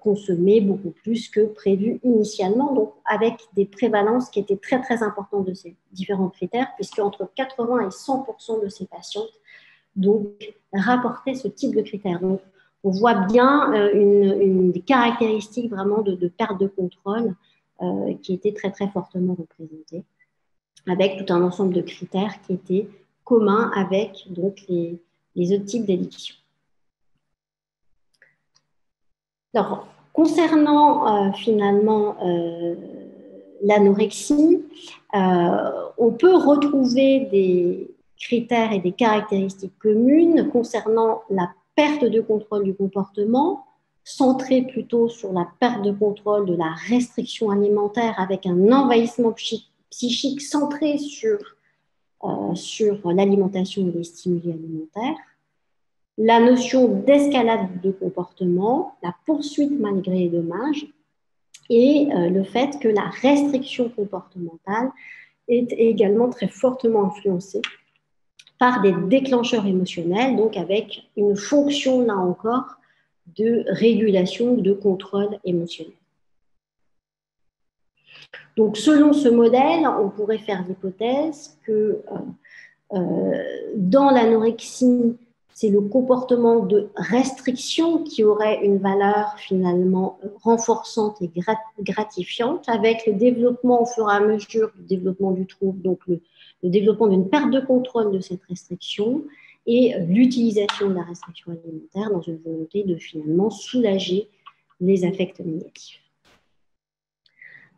consommer beaucoup plus que prévu initialement, donc avec des prévalences qui étaient très très importantes de ces différents critères, puisque entre 80 et 100 de ces patientes donc rapportaient ce type de critères on voit bien euh, une, des caractéristiques vraiment de, perte de contrôle euh, qui était très très fortement représentée, avec tout un ensemble de critères qui étaient communs avec donc, les, autres types d'addiction. Alors, concernant euh, finalement l'anorexie, on peut retrouver des critères et des caractéristiques communes concernant la perte de contrôle du comportement, centré plutôt sur la perte de contrôle de la restriction alimentaire avec un envahissement psychique centré sur, euh, sur l'alimentation et les stimuli alimentaires, la notion d'escalade de comportement, la poursuite malgré les dommages, et euh, le fait que la restriction comportementale est également très fortement influencée par des déclencheurs émotionnels, donc avec une fonction, là encore, de régulation, de contrôle émotionnel. Donc, selon ce modèle, on pourrait faire l'hypothèse que euh, euh, dans l'anorexie, c'est le comportement de restriction qui aurait une valeur finalement renforçante et gratifiante, avec le développement au fur et à mesure du développement du trouble, donc le, le développement d'une perte de contrôle de cette restriction et l'utilisation de la restriction alimentaire dans une volonté de finalement soulager les affects négatifs.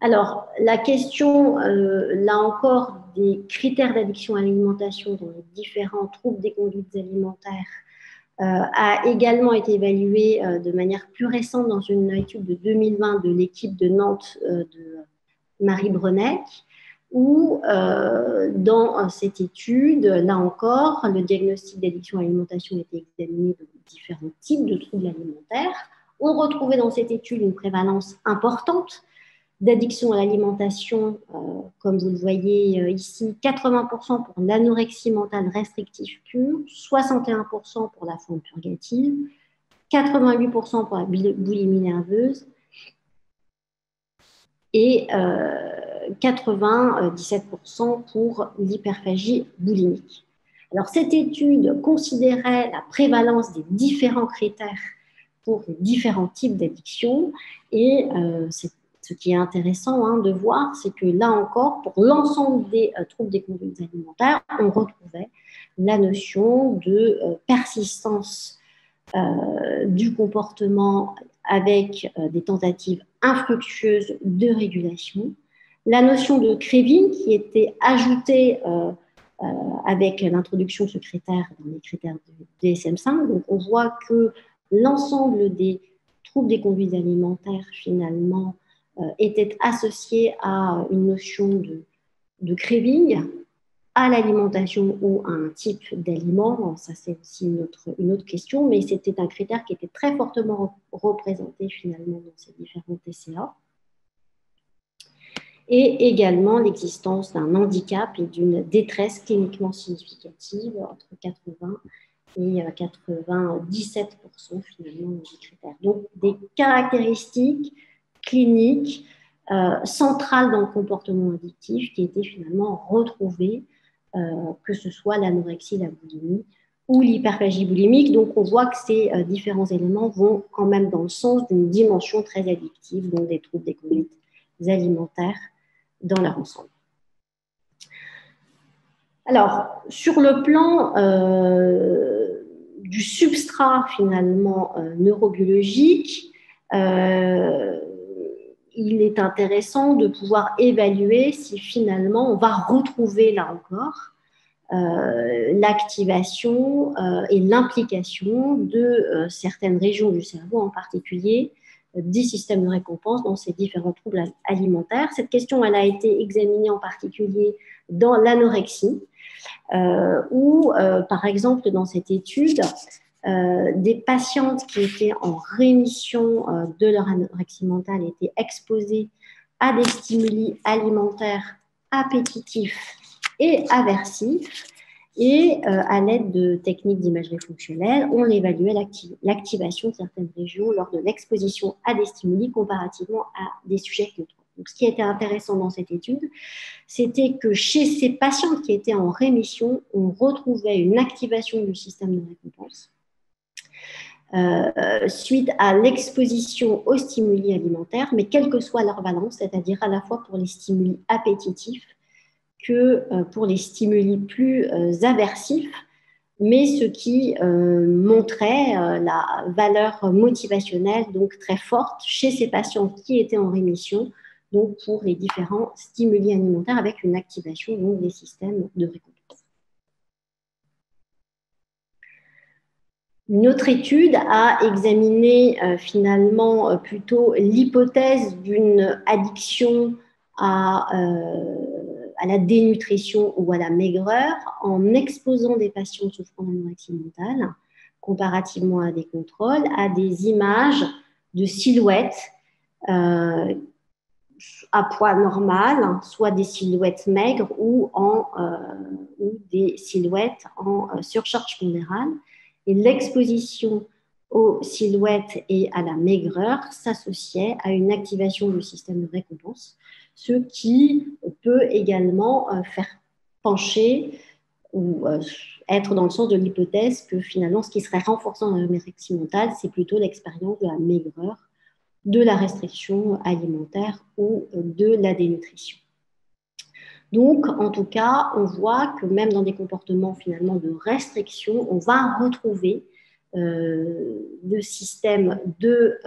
Alors, la question, euh, là encore, des critères d'addiction à l'alimentation dans les différents troubles des conduites alimentaires euh, a également été évaluée euh, de manière plus récente dans une étude de 2020 de l'équipe de Nantes de Marie Brenec, où euh, dans cette étude, là encore, le diagnostic d'addiction à l'alimentation était examiné de différents types de troubles alimentaires. On retrouvait dans cette étude une prévalence importante d'addiction à l'alimentation, euh, comme vous le voyez euh, ici, 80% pour l'anorexie mentale restrictive pure, 61% pour la forme purgative, 88% pour la boulimie nerveuse et 97% pour l'hyperphagie boulimique. Alors, cette étude considérait la prévalence des différents critères pour les différents types d'addiction. Et euh, ce qui est intéressant hein, de voir, c'est que là encore, pour l'ensemble des euh, troubles des conduites alimentaires, on retrouvait la notion de euh, persistance du comportement avec des tentatives infructueuses de régulation, la notion de craving qui était ajoutée euh, avec l'introduction de ce critère dans les critères du DSM-5. Donc, on voit que l'ensemble des troubles des conduites alimentaires, finalement, euh, étaient associés à une notion de, de craving, à l'alimentation ou à un type d'aliment. Ça, c'est aussi une autre, une autre question, mais c'était un critère qui était très fortement représenté finalement dans ces différents TCA et également l'existence d'un handicap et d'une détresse cliniquement significative entre 80 et 97% euh, finalement des critères. Donc des caractéristiques cliniques euh, centrales dans le comportement addictif qui étaient finalement retrouvées, que ce soit l'anorexie, la boulimie ou l'hyperphagie boulimique. Donc on voit que ces différents éléments vont quand même dans le sens d'une dimension très addictive, donc des troubles des conduites alimentaires dans leur ensemble. Alors, sur le plan euh, du substrat finalement euh, neurobiologique, euh, il est intéressant de pouvoir évaluer si finalement on va retrouver là encore l'activation et l'implication de certaines régions du cerveau, en particulier des systèmes de récompense dans ces différents troubles alimentaires. Cette question, elle a été examinée en particulier dans l'anorexie, euh, où, euh, par exemple, dans cette étude, euh, des patientes qui étaient en rémission de leur anorexie mentale étaient exposées à des stimuli alimentaires appétitifs et aversifs et euh, à l'aide de techniques d'imagerie fonctionnelle, on évaluait l'activation de certaines régions lors de l'exposition à des stimuli comparativement à des sujets neutres. Donc, ce qui était intéressant dans cette étude, c'était que chez ces patients qui étaient en rémission, on retrouvait une activation du système de récompense euh, suite à l'exposition aux stimuli alimentaires, mais quelle que soit leur valence, c'est-à-dire à la fois pour les stimuli appétitifs que euh, pour les stimuli plus euh, aversifs, mais ce qui euh, montrait la valeur motivationnelle donc très forte chez ces patients qui étaient en rémission, donc pour les différents stimuli alimentaires avec une activation donc, des systèmes de récompense. Une autre étude a examiné finalement plutôt l'hypothèse d'une addiction à à la dénutrition ou à la maigreur en exposant des patients souffrant d'anorexie mentale, comparativement à des contrôles, à des images de silhouettes euh, à poids normal, soit des silhouettes maigres ou, euh, des silhouettes en euh, surcharge pondérale. Et l'exposition aux silhouettes et à la maigreur s'associait à une activation du système de récompense ce qui peut également euh, faire pencher ou euh, être dans le sens de l'hypothèse que finalement, ce qui serait renforçant dans l'anorexie mentale, c'est plutôt l'expérience de la maigreur, de la restriction alimentaire ou euh, de la dénutrition. Donc, en tout cas, on voit que même dans des comportements finalement de restriction, on va retrouver système de,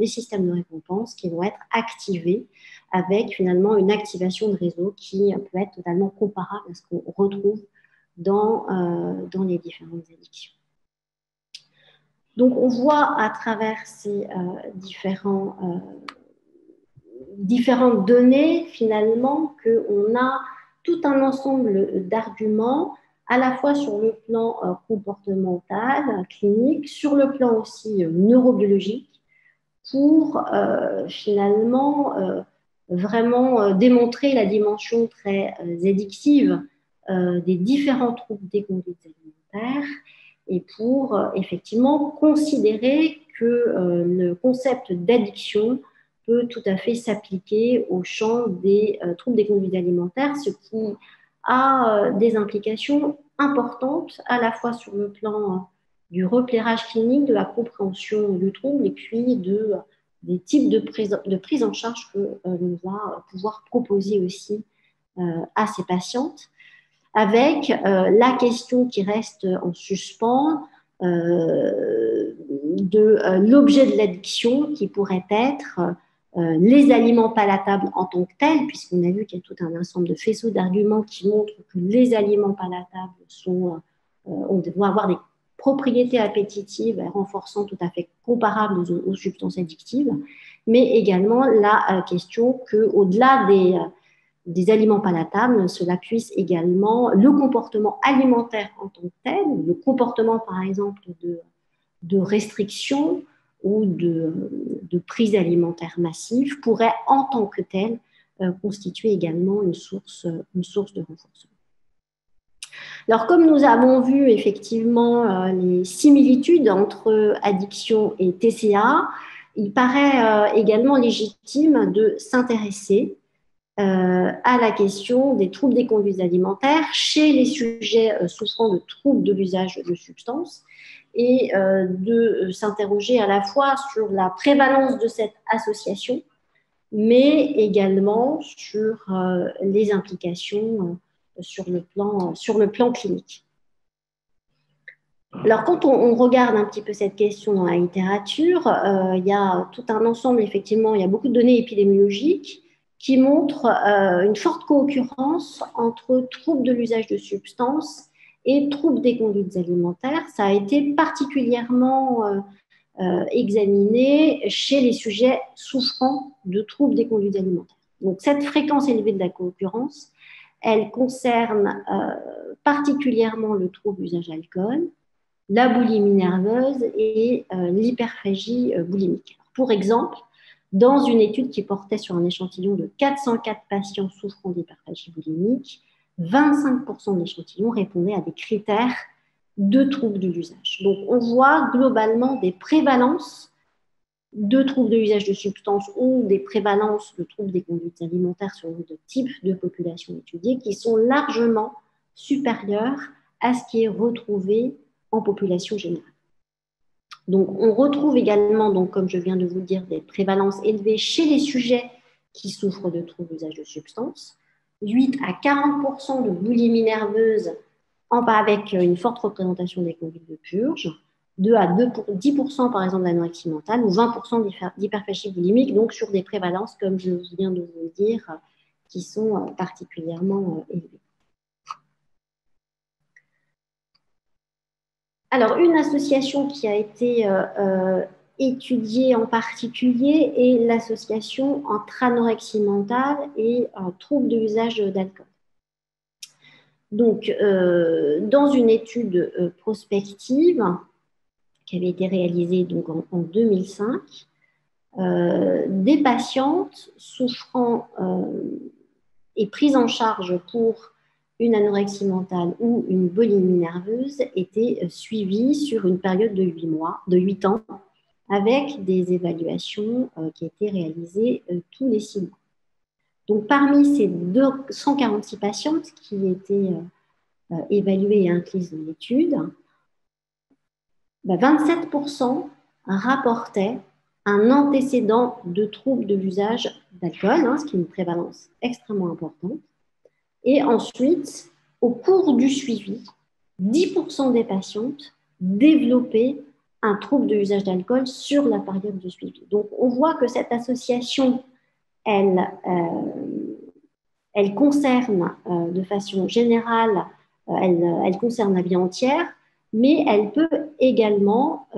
les systèmes de récompense qui vont être activés avec finalement une activation de réseau qui peut être totalement comparable à ce qu'on retrouve dans, euh, les différentes addictions. Donc on voit à travers ces euh, différents, euh, différentes données finalement qu'on a tout un ensemble d'arguments à la fois sur le plan comportemental, clinique, sur le plan aussi neurobiologique, pour finalement vraiment euh, démontrer la dimension très euh, addictive euh, des différents troubles des conduites alimentaires et pour effectivement considérer que le concept d'addiction peut tout à fait s'appliquer au champ des troubles des conduites alimentaires, ce qui a des implications importantes à la fois sur le plan du repérage clinique, de la compréhension du trouble et puis de, des types de prise, de prise en charge que l'on va pouvoir proposer aussi à ces patientes. Avec euh, la question qui reste en suspens euh, de euh, l'objet de l'addiction qui pourrait être les aliments palatables en tant que tels, puisqu'on a vu qu'il y a tout un ensemble de faisceaux d'arguments qui montrent que les aliments palatables sont, vont avoir des propriétés appétitives renforçant tout à fait comparables aux, substances addictives, mais également la question qu'au-delà des des aliments palatables, cela puisse également le comportement alimentaire en tant que tel, le comportement par exemple de, de restriction ou de, prise alimentaire massive pourrait en tant que tel euh, constituer également une source, une source de renforcement. Alors comme nous avons vu effectivement euh, les similitudes entre addiction et TCA, il paraît euh, également légitime de s'intéresser euh, à la question des troubles des conduites alimentaires chez les sujets euh, souffrant de troubles de l'usage de substances et euh, de s'interroger à la fois sur la prévalence de cette association, mais également sur les implications sur, le plan, sur le plan clinique. Alors, quand on, regarde un petit peu cette question dans la littérature, il y a tout un ensemble, effectivement, il y a beaucoup de données épidémiologiques qui montre euh, une forte co-occurrence entre troubles de l'usage de substances et troubles des conduites alimentaires. Ça a été particulièrement euh, euh, examiné chez les sujets souffrant de troubles des conduites alimentaires. Donc cette fréquence élevée de la co-occurrence, elle concerne particulièrement le trouble d'usage d'alcool, la boulimie nerveuse et l'hyperphagie boulimique. Pour exemple, dans une étude qui portait sur un échantillon de 404 patients souffrant d'hyperphagie boulimique, 25% de l'échantillon répondait à des critères de troubles de l'usage. Donc, on voit globalement des prévalences de troubles de l'usage de substances ou des prévalences de troubles des conduites alimentaires sur de types de populations étudiées qui sont largement supérieures à ce qui est retrouvé en population générale. Donc, on retrouve également, donc, comme je viens de vous le dire, des prévalences élevées chez les sujets qui souffrent de troubles d'usage de substances. 8 à 40% de boulimie nerveuse avec une forte représentation des conduites de purge. 2 à 2 pour, 10% par exemple d'anorexie mentale ou 20% d'hyperphagie boulimique, donc sur des prévalences, comme je viens de vous le dire, qui sont euh, particulièrement euh, élevées. Alors, une association qui a été euh, euh, étudiée en particulier est l'association entre anorexie mentale et un trouble de l'usage d'alcool. Donc, euh, dans une étude prospective qui avait été réalisée en, en 2005, des patientes souffrant et prises en charge pour une anorexie mentale ou une boulimie nerveuse était euh, suivie sur une période de 8 mois, de 8 ans, avec des évaluations euh, qui étaient réalisées euh, tous les 6 mois. Donc, parmi ces 146 patientes qui étaient évaluées et incluses dans l'étude, 27% bah, rapportaient un antécédent de troubles de l'usage d'alcool, hein, ce qui est une prévalence extrêmement importante. Et ensuite, au cours du suivi, 10% des patientes développaient un trouble de l'usage d'alcool sur la période de suivi. Donc, on voit que cette association, elle, euh, elle concerne euh, de façon générale, euh, elle, elle, concerne la vie entière, mais elle peut également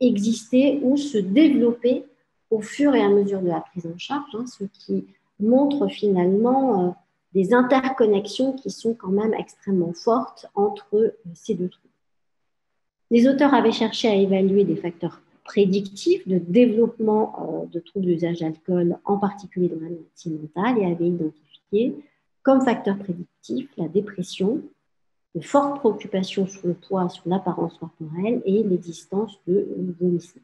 exister ou se développer au fur et à mesure de la prise en charge, hein, ce qui montre finalement des interconnexions qui sont quand même extrêmement fortes entre ces deux troubles. Les auteurs avaient cherché à évaluer des facteurs prédictifs de développement euh, de troubles d'usage d'alcool, en particulier dans la médecine mentale, et avaient identifié comme facteur prédictif la dépression, de fortes préoccupations sur le poids, sur l'apparence corporelle et l'existence de vomissements.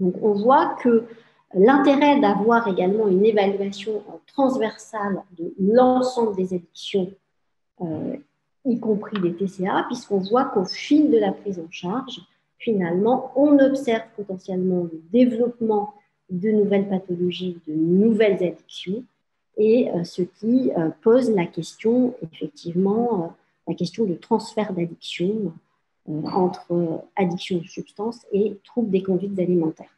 Donc on voit que l'intérêt d'avoir également une évaluation transversale de l'ensemble des addictions, euh, y compris des TCA, puisqu'on voit qu'au fil de la prise en charge, finalement, on observe potentiellement le développement de nouvelles pathologies, de nouvelles addictions, et euh, ce qui euh, pose la question, effectivement, la question de transfert d'addiction entre addiction aux substances et troubles des conduites alimentaires.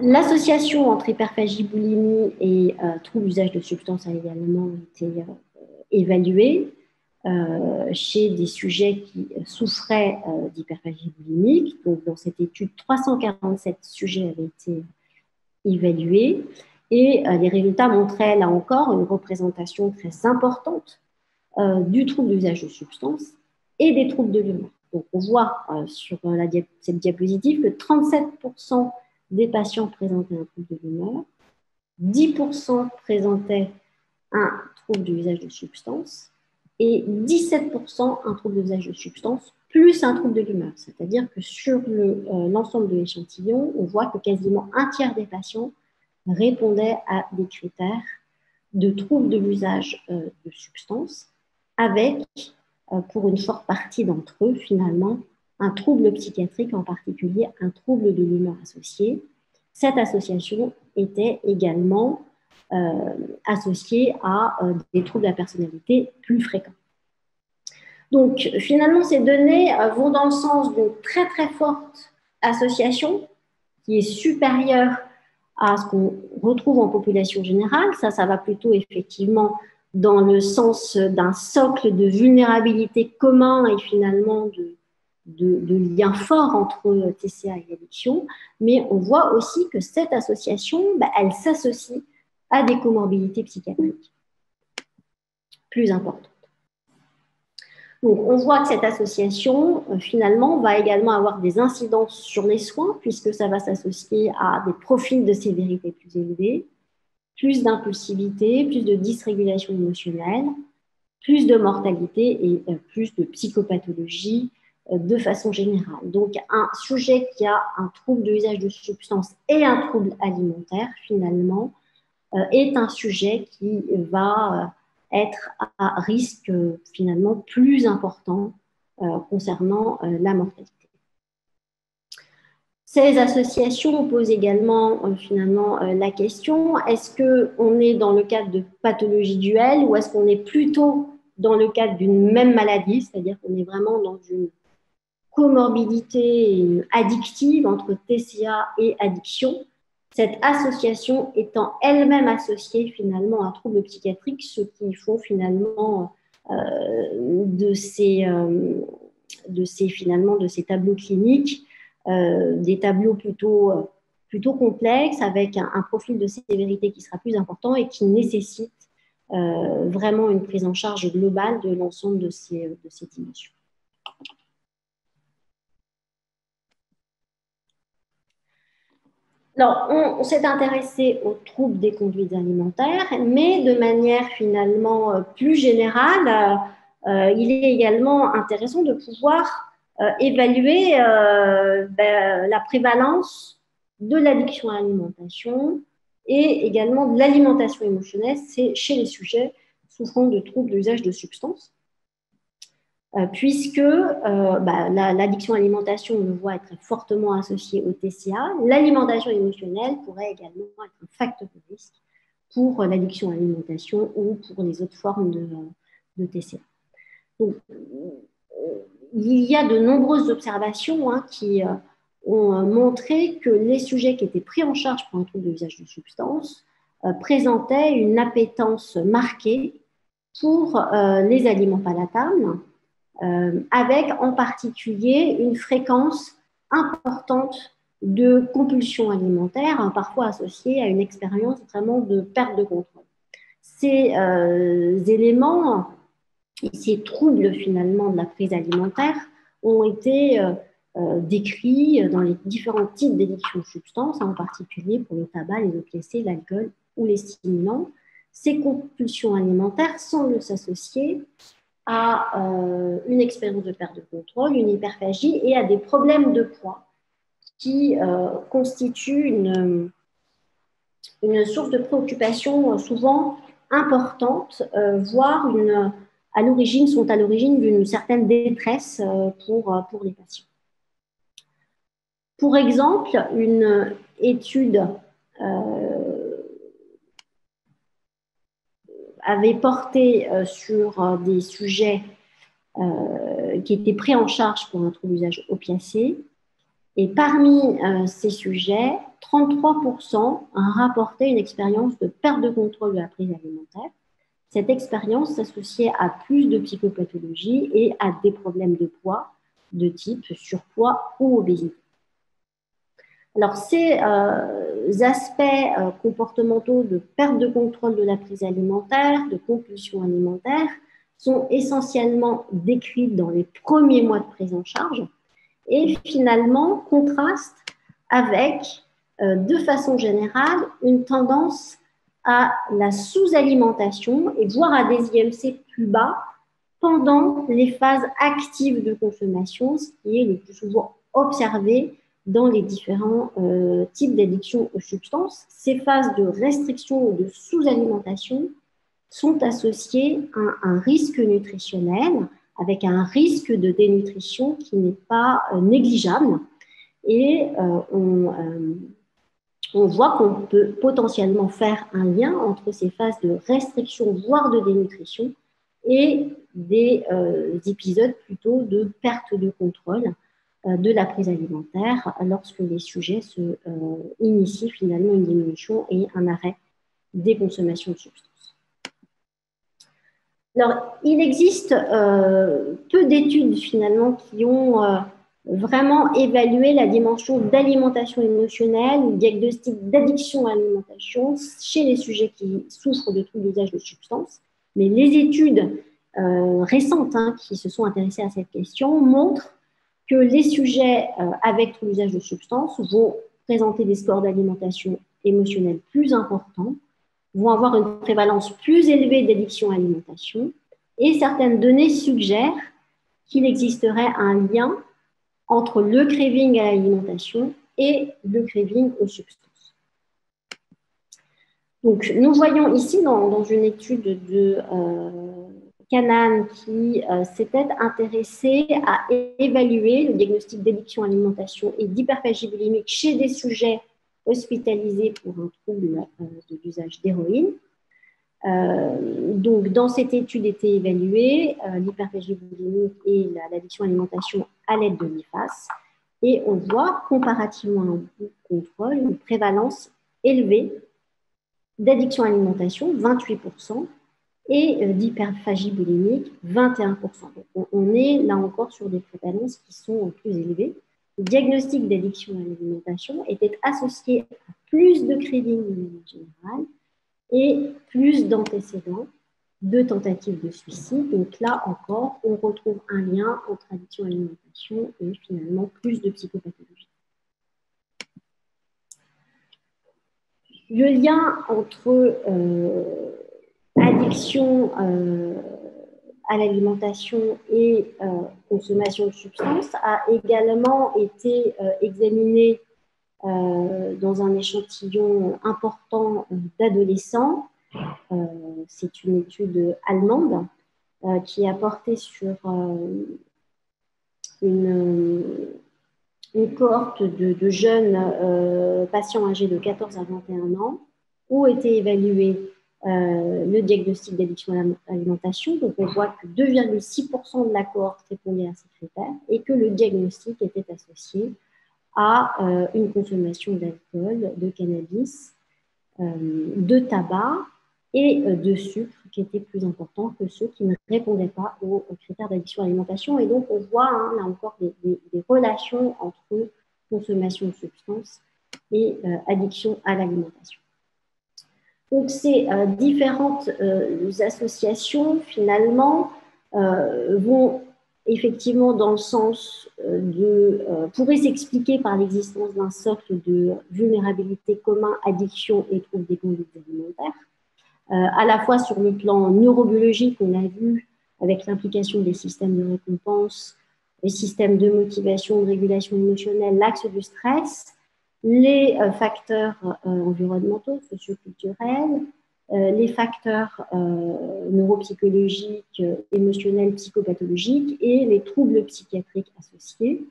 L'association entre hyperphagie, boulimie et euh, trouble d'usage de substances a également été euh, évaluée euh, chez des sujets qui souffraient d'hyperphagie boulimique. Donc, dans cette étude, 347 sujets avaient été évalués et les résultats montraient là encore une représentation très importante du trouble d'usage de substances et des troubles de l'humeur. On voit sur cette diapositive que 37% des patients présentaient un trouble de l'humeur, 10% présentaient un trouble de l'usage de substances et 17% un trouble de l'usage de substances plus un trouble de l'humeur. C'est-à-dire que sur euh, l'ensemble de l'échantillon, on voit que quasiment un tiers des patients répondaient à des critères de trouble de l'usage euh, de substances avec, euh, pour une forte partie d'entre eux, finalement, un trouble psychiatrique, en particulier un trouble de l'humeur associé. Cette association était également euh, associée à euh, des troubles de la personnalité plus fréquents. Donc finalement, ces données euh, vont dans le sens d'une très très forte association qui est supérieure à ce qu'on retrouve en population générale. Ça, ça va plutôt effectivement dans le sens d'un socle de vulnérabilité commun et finalement de, de, liens forts entre TCA et addiction, mais on voit aussi que cette association, bah, elle s'associe à des comorbidités psychiatriques plus importantes. Donc, on voit que cette association, euh, finalement, va également avoir des incidences sur les soins, puisque ça va s'associer à des profils de sévérité plus élevés, plus d'impulsivité, plus de dysrégulation émotionnelle, plus de mortalité et euh, plus de psychopathologie, de façon générale. Donc, un sujet qui a un trouble de usage de substances et un trouble alimentaire, finalement, euh, est un sujet qui va euh, être à risque, finalement, plus important concernant la mortalité. Ces associations posent également finalement la question est-ce qu'on est dans le cadre de pathologie duelle ou est-ce qu'on est plutôt dans le cadre d'une même maladie, c'est-à-dire qu'on est vraiment dans une comorbidité addictive entre TCA et addiction, cette association étant elle-même associée finalement à un trouble psychiatrique, ce qui font finalement euh, de, ces, euh, de, ces, finalement, de ces tableaux cliniques euh, des tableaux plutôt, plutôt complexes avec un, profil de sévérité qui sera plus important et qui nécessite vraiment une prise en charge globale de l'ensemble de ces, de ces dimensions. Alors, on, s'est intéressé aux troubles des conduites alimentaires, mais de manière finalement euh, plus générale, euh, euh, il est également intéressant de pouvoir évaluer ben, la prévalence de l'addiction à l'alimentation et également de l'alimentation émotionnelle chez les sujets souffrant de troubles d'usage de substances. Euh, puisque euh, bah, l'addiction à l'alimentation, on le voit, être fortement associée au TCA. L'alimentation émotionnelle pourrait également être un facteur de risque pour l'addiction à l'alimentation ou pour les autres formes de, TCA. Il y a de nombreuses observations hein, qui euh, ont montré que les sujets qui étaient pris en charge pour un trouble de l'usage de substances présentaient une appétence marquée pour les aliments palatables euh, avec en particulier une fréquence importante de compulsions alimentaires, hein, parfois associée à une expérience vraiment de perte de contrôle. Ces euh, éléments, ces troubles finalement de la prise alimentaire ont été euh, décrits dans les différents types d'édiction de substances, en particulier pour le tabac, les OPC, l'alcool ou les stimulants. Ces compulsions alimentaires semblent s'associer à une expérience de perte de contrôle, une hyperphagie et à des problèmes de poids qui constituent une, source de préoccupation souvent importante, voire une, à l'origine, sont à l'origine d'une certaine détresse pour, pour les patients. Pour exemple, une étude euh, avait porté euh, sur euh, des sujets qui étaient pris en charge pour un trouble d'usage opiacé. Et parmi ces sujets, 33% rapporté une expérience de perte de contrôle de la prise alimentaire. Cette expérience s'associait à plus de psychopathologie et à des problèmes de poids de type surpoids ou obésité. Alors, ces euh, aspects euh, comportementaux de perte de contrôle de la prise alimentaire, de compulsion alimentaire, sont essentiellement décrits dans les premiers mois de prise en charge et finalement contrastent avec, euh, de façon générale, une tendance à la sous-alimentation et voire à des IMC plus bas pendant les phases actives de consommation, ce qui est le plus souvent observé dans les différents euh, types d'addiction aux substances, ces phases de restriction ou de sous-alimentation sont associées à un risque nutritionnel avec un risque de dénutrition qui n'est pas euh, négligeable. Et euh, on, voit qu'on peut potentiellement faire un lien entre ces phases de restriction, voire de dénutrition, et des épisodes plutôt de perte de contrôle de la prise alimentaire lorsque les sujets se, euh, initient finalement une diminution et un arrêt des consommations de substances. Alors, il existe euh, peu d'études finalement qui ont vraiment évalué la dimension d'alimentation émotionnelle ou diagnostic d'addiction à l'alimentation chez les sujets qui souffrent de troubles d'usage de substances. Mais les études récentes hein, qui se sont intéressées à cette question montrent que les sujets euh, avec l'usage de substances vont présenter des scores d'alimentation émotionnelle plus importants, vont avoir une prévalence plus élevée d'addiction à l'alimentation, et certaines données suggèrent qu'il existerait un lien entre le craving à l'alimentation et le craving aux substances. Donc, nous voyons ici dans, une étude de euh, Qui euh, s'était intéressé à évaluer le diagnostic d'addiction à l'alimentation et d'hyperphagie boulimique chez des sujets hospitalisés pour un trouble euh, de l'usage d'héroïne. Euh, donc, dans cette étude étaient évaluées l'hyperphagie boulimique et l'addiction à l'alimentation à l'aide de l'IFAS. Et on voit, comparativement à un contrôle, une prévalence élevée d'addiction à l'alimentation, 28%, et euh, d'hyperphagie boulimique, 21%. Donc, on est là encore sur des prévalences qui sont plus élevées. Le diagnostic d'addiction à l'alimentation était associé à plus de craving de manière et plus d'antécédents de tentatives de suicide. Donc là encore, on retrouve un lien entre addiction à l'alimentation et finalement plus de psychopathologie. Le lien entre euh, addiction euh, à l'alimentation et euh, consommation de substances a également été euh, examinée dans un échantillon important d'adolescents. C'est une étude allemande qui a porté sur une, une, cohorte de, de jeunes patients âgés de 14 à 21 ans où étaient évalués euh, le diagnostic d'addiction à l'alimentation. Donc, on voit que 2,6% de la cohorte répondait à ces critères et que le diagnostic était associé à euh, une consommation d'alcool, de cannabis, euh, de tabac et de sucre qui étaient plus importants que ceux qui ne répondaient pas aux, critères d'addiction à l'alimentation. Et donc, on voit hein, là encore des, des, relations entre consommation de substances et addiction à l'alimentation. Donc ces euh, différentes euh, associations, finalement, euh, vont effectivement dans le sens de, pourraient s'expliquer par l'existence d'un socle de vulnérabilité commun, addiction et troubles des conduites alimentaires. à la fois sur le plan neurobiologique, on a vu avec l'implication des systèmes de récompense, les systèmes de motivation, de régulation émotionnelle, l'axe du stress, les euh, facteurs euh, environnementaux, socioculturels, euh, les facteurs neuropsychologiques, émotionnels, psychopathologiques et les troubles psychiatriques associés,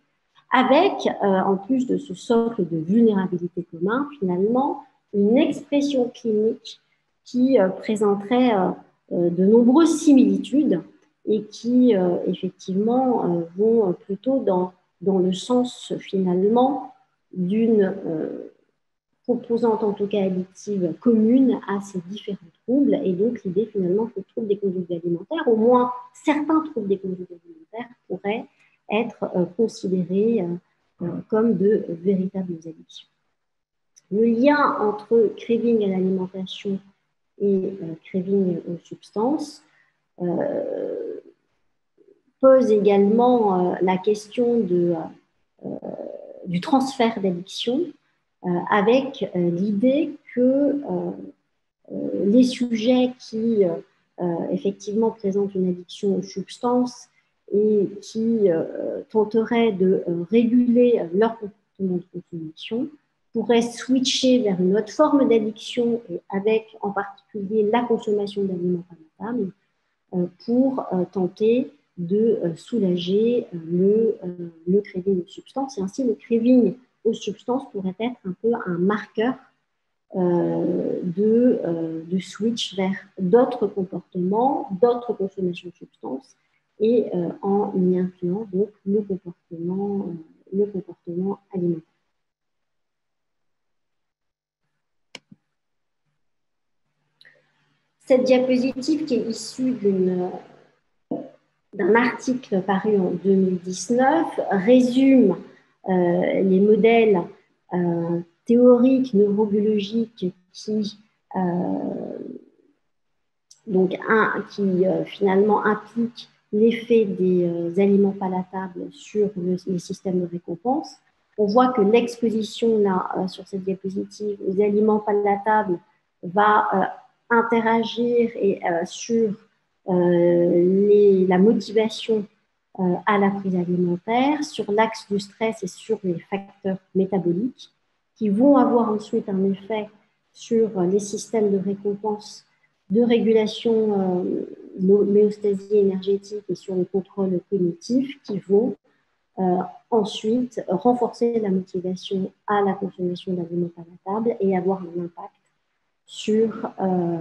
avec, en plus de ce socle de vulnérabilité commun, finalement, une expression clinique qui présenterait de nombreuses similitudes et qui, effectivement, vont plutôt dans, dans le sens, finalement, d'une euh, composante, en tout cas addictive, commune à ces différents troubles. Et donc, l'idée finalement que les troubles des conduites alimentaires, au moins certains troubles des conduites alimentaires, pourraient être euh, considérés euh, comme de véritables addictions. Le lien entre craving à l'alimentation et craving aux substances pose également la question de du transfert d'addiction euh, avec euh, l'idée que euh, les sujets qui effectivement présentent une addiction aux substances et qui tenteraient de réguler leur comportement de consommation pourraient switcher vers une autre forme d'addiction avec en particulier la consommation d'aliments palatables pour tenter de euh, soulager euh, le, euh, le craving aux substances. Et ainsi, le craving aux substances pourrait être un peu un marqueur de, switch vers d'autres comportements, d'autres consommations de substances, et en y incluant donc le comportement alimentaire. Cette diapositive qui est issue d'une d'un article paru en 2019 résume euh, les modèles euh, théoriques neurobiologiques qui, euh, donc un, qui finalement impliquent l'effet des aliments palatables sur les systèmes de récompense. On voit que l'exposition là sur cette diapositive aux aliments palatables va interagir et sur euh, la motivation euh, à la prise alimentaire, sur l'axe du stress et sur les facteurs métaboliques qui vont avoir ensuite un effet sur les systèmes de récompense, de régulation euh, l'homéostasie énergétique et sur le contrôle cognitif qui vont ensuite renforcer la motivation à la consommation d'aliments palatables et avoir un impact sur euh,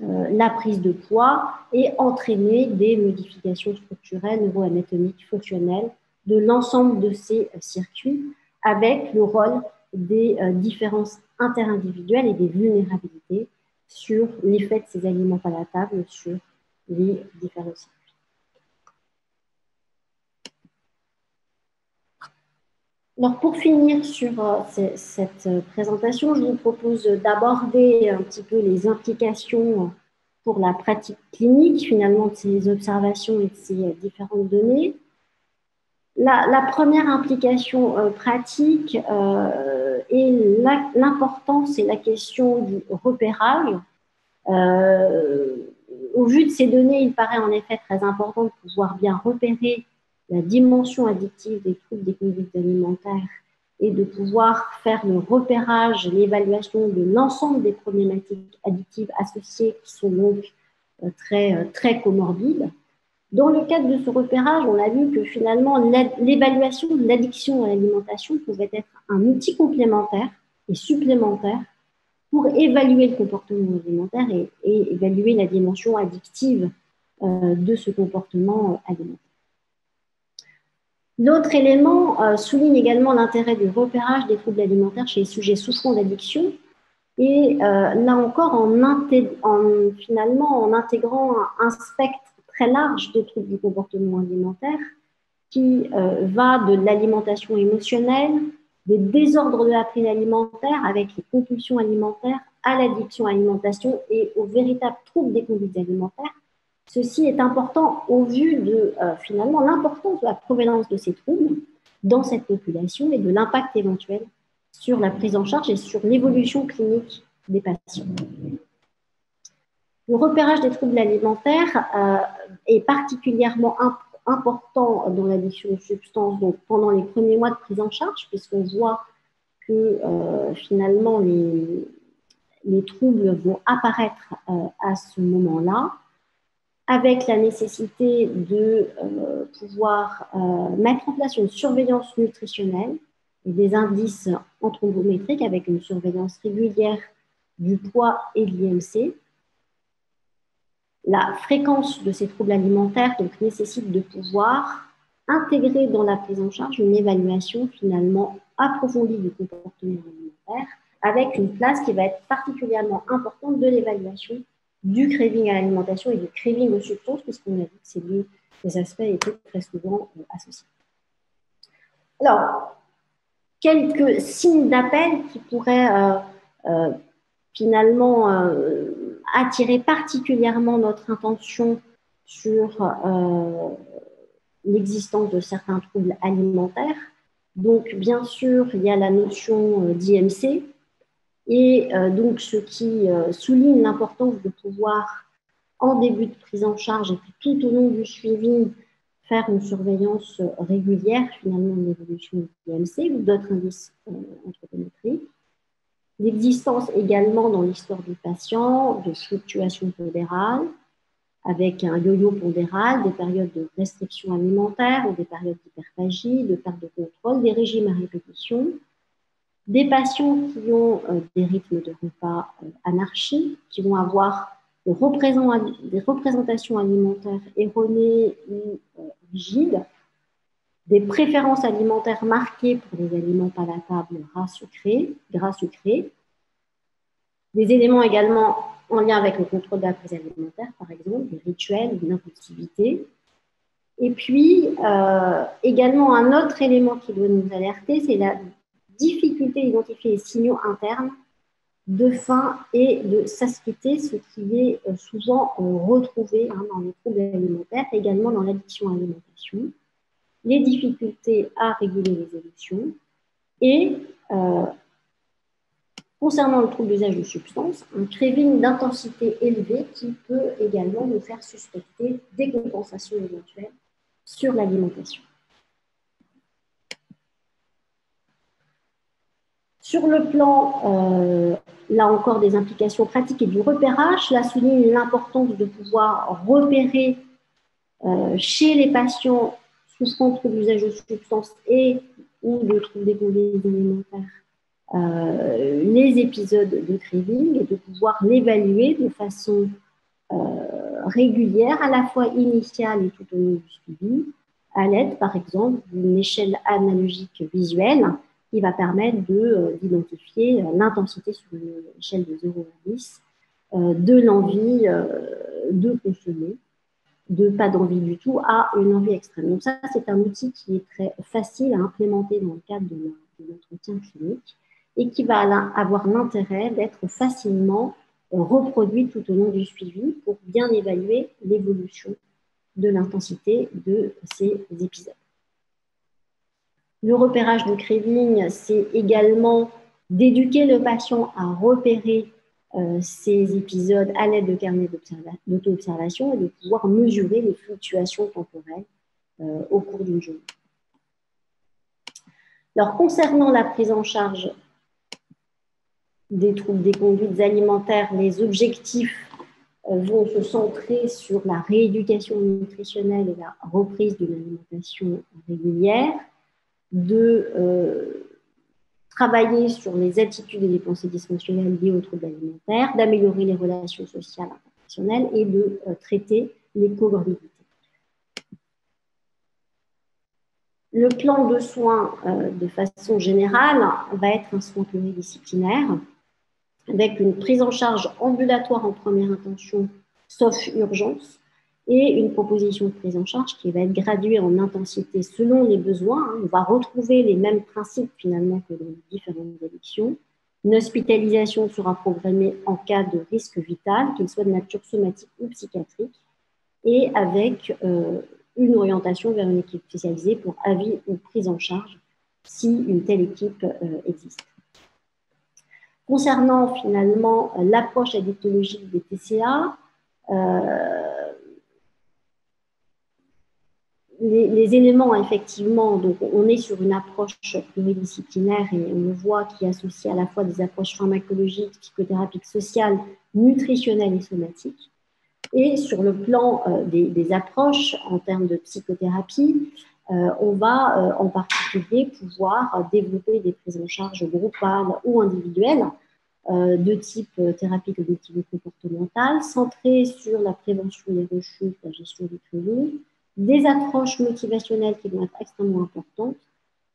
la prise de poids et entraîner des modifications structurelles, neuroanatomiques, fonctionnelles de l'ensemble de ces euh, circuits avec le rôle des euh, différences interindividuelles et des vulnérabilités sur l'effet de ces aliments palatables sur les différents circuits. Alors pour finir sur euh, cette euh, présentation, je vous propose d'aborder un petit peu les implications pour la pratique clinique finalement de ces observations et de ces euh, différentes données. La, première implication pratique est l'importance et la question du repérage. au vu de ces données, il paraît en effet très important de pouvoir bien repérer la dimension addictive des troubles des conduites alimentaires et de pouvoir faire le repérage, l'évaluation de l'ensemble des problématiques addictives associées qui sont donc euh, très, euh, très comorbides. Dans le cadre de ce repérage, on a vu que finalement l'évaluation de l'addiction à l'alimentation pouvait être un outil complémentaire et supplémentaire pour évaluer le comportement alimentaire et, évaluer la dimension addictive euh, de ce comportement alimentaire. L'autre élément euh, souligne également l'intérêt du repérage des troubles alimentaires chez les sujets souffrant d'addiction. Et euh, là encore en, finalement en intégrant un, spectre très large de troubles du comportement alimentaire qui euh, va de l'alimentation émotionnelle, des désordres de la prise alimentaire avec les compulsions alimentaires à l'addiction à l'alimentation et aux véritables troubles des conduites alimentaires Ceci est important au vu de euh, finalement l'importance de la provenance de ces troubles dans cette population et de l'impact éventuel sur la prise en charge et sur l'évolution clinique des patients. Le repérage des troubles alimentaires est particulièrement important dans l'addiction de substances pendant les premiers mois de prise en charge, puisqu'on voit que finalement les, les troubles vont apparaître à ce moment-là avec la nécessité de euh, pouvoir euh, mettre en place une surveillance nutritionnelle et des indices anthropométriques avec une surveillance régulière du poids et de l'IMC. La fréquence de ces troubles alimentaires nécessite de pouvoir intégrer dans la prise en charge une évaluation finalement approfondie du comportement alimentaire avec une place qui va être particulièrement importante de l'évaluation du craving à l'alimentation et du craving aux substances, puisqu'on a vu que ces deux aspects étaient très souvent euh, associés. Alors, quelques signes d'appel qui pourraient euh, euh, finalement attirer particulièrement notre intention sur l'existence de certains troubles alimentaires. Donc, bien sûr, il y a la notion d'IMC, et euh, donc, ce qui euh, souligne l'importance de pouvoir, en début de prise en charge et puis tout au long du suivi, faire une surveillance régulière finalement de l'évolution du PMC ou d'autres indices euh, anthropométriques. L'existence également dans l'histoire du patient de fluctuations pondérales, avec un yo-yo pondéral, des périodes de restriction alimentaire ou des périodes d'hyperphagie, de perte de contrôle, des régimes à répétition, des patients qui ont euh, des rythmes de repas euh, anarchiques, qui vont avoir des, représentations alimentaires erronées ou euh, rigides, des préférences alimentaires marquées pour les aliments palatables gras sucrés, gras des éléments également en lien avec le contrôle de la prise alimentaire, par exemple, des rituels, une impulsivité. Et puis, également, un autre élément qui doit nous alerter, c'est la difficulté d'identifier les signaux internes de faim et de satiété, ce qui est euh, souvent euh, retrouvé hein, dans les troubles alimentaires, également dans l'addiction à l'alimentation, les difficultés à réguler les émotions et euh, concernant le trouble d'usage de substances, un craving d'intensité élevée qui peut également nous faire suspecter des compensations éventuelles sur l'alimentation. Sur le plan, euh, là encore, des implications pratiques et du repérage, cela souligne l'importance de pouvoir repérer euh, chez les patients souffrant de l'usage de substances et ou de troubles des alimentaires euh, les épisodes de craving et de pouvoir l'évaluer de façon régulière, à la fois initiale et tout au long du suivi, à l'aide, par exemple, d'une échelle analogique visuelle qui va permettre euh, d'identifier euh, l'intensité sur une échelle de 0 à 10 euh, de l'envie de consommer, de pas d'envie du tout à une envie extrême. Donc ça, c'est un outil qui est très facile à implémenter dans le cadre de l'entretien clinique et qui va avoir l'intérêt d'être facilement reproduit tout au long du suivi pour bien évaluer l'évolution de l'intensité de ces épisodes. Le repérage de craving, c'est également d'éduquer le patient à repérer euh, ces épisodes à l'aide de carnets d'auto-observation et de pouvoir mesurer les fluctuations temporelles euh, au cours d'une journée. Alors, concernant la prise en charge des troubles des conduites alimentaires, les objectifs euh, vont se centrer sur la rééducation nutritionnelle et la reprise d'une alimentation régulière de euh, travailler sur les attitudes et les pensées dysfonctionnelles liées aux troubles alimentaires, d'améliorer les relations sociales professionnelles et de euh, traiter les comorbidités. Le plan de soins, euh, de façon générale, va être un soin pluridisciplinaire avec une prise en charge ambulatoire en première intention, sauf urgence, et une proposition de prise en charge qui va être graduée en intensité selon les besoins. On va retrouver les mêmes principes finalement que dans les différentes addictions. Une hospitalisation sera programmée en cas de risque vital, qu'il soit de nature somatique ou psychiatrique, et avec euh, une orientation vers une équipe spécialisée pour avis ou prise en charge si une telle équipe euh, existe. Concernant finalement l'approche addictologique des TCA, les, éléments, effectivement, donc on est sur une approche pluridisciplinaire et on le voit qui associe à la fois des approches pharmacologiques, psychothérapiques, sociales, nutritionnelles et somatiques. Et sur le plan euh, des, approches en termes de psychothérapie, euh, on va euh, en particulier pouvoir développer des prises en charge groupales ou individuelles de type thérapie cognitivo-comportementale, centrées sur la prévention des rechutes, la gestion du crédit, des approches motivationnelles qui vont être extrêmement importantes,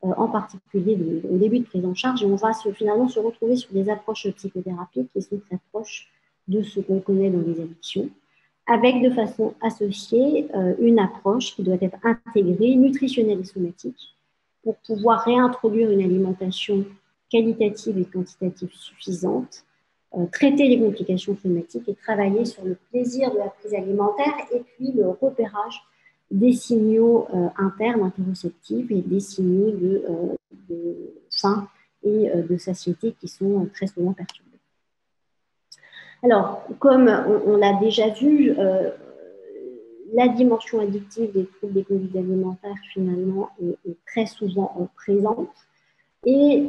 euh, en particulier au début de prise en charge. Et on va finalement se retrouver sur des approches psychothérapiques qui sont très proches de ce qu'on connaît dans les addictions, avec de façon associée euh, une approche qui doit être intégrée, nutritionnelle et somatique, pour pouvoir réintroduire une alimentation qualitative et quantitative suffisante, euh, traiter les complications somatiques et travailler sur le plaisir de la prise alimentaire et puis le repérage des signaux euh, internes interoceptifs et des signaux de, euh, faim et euh, de satiété qui sont très souvent perturbés. Alors, comme on, l'a déjà vu, la dimension addictive des troubles des conduites alimentaires, finalement, est, très souvent présente. Et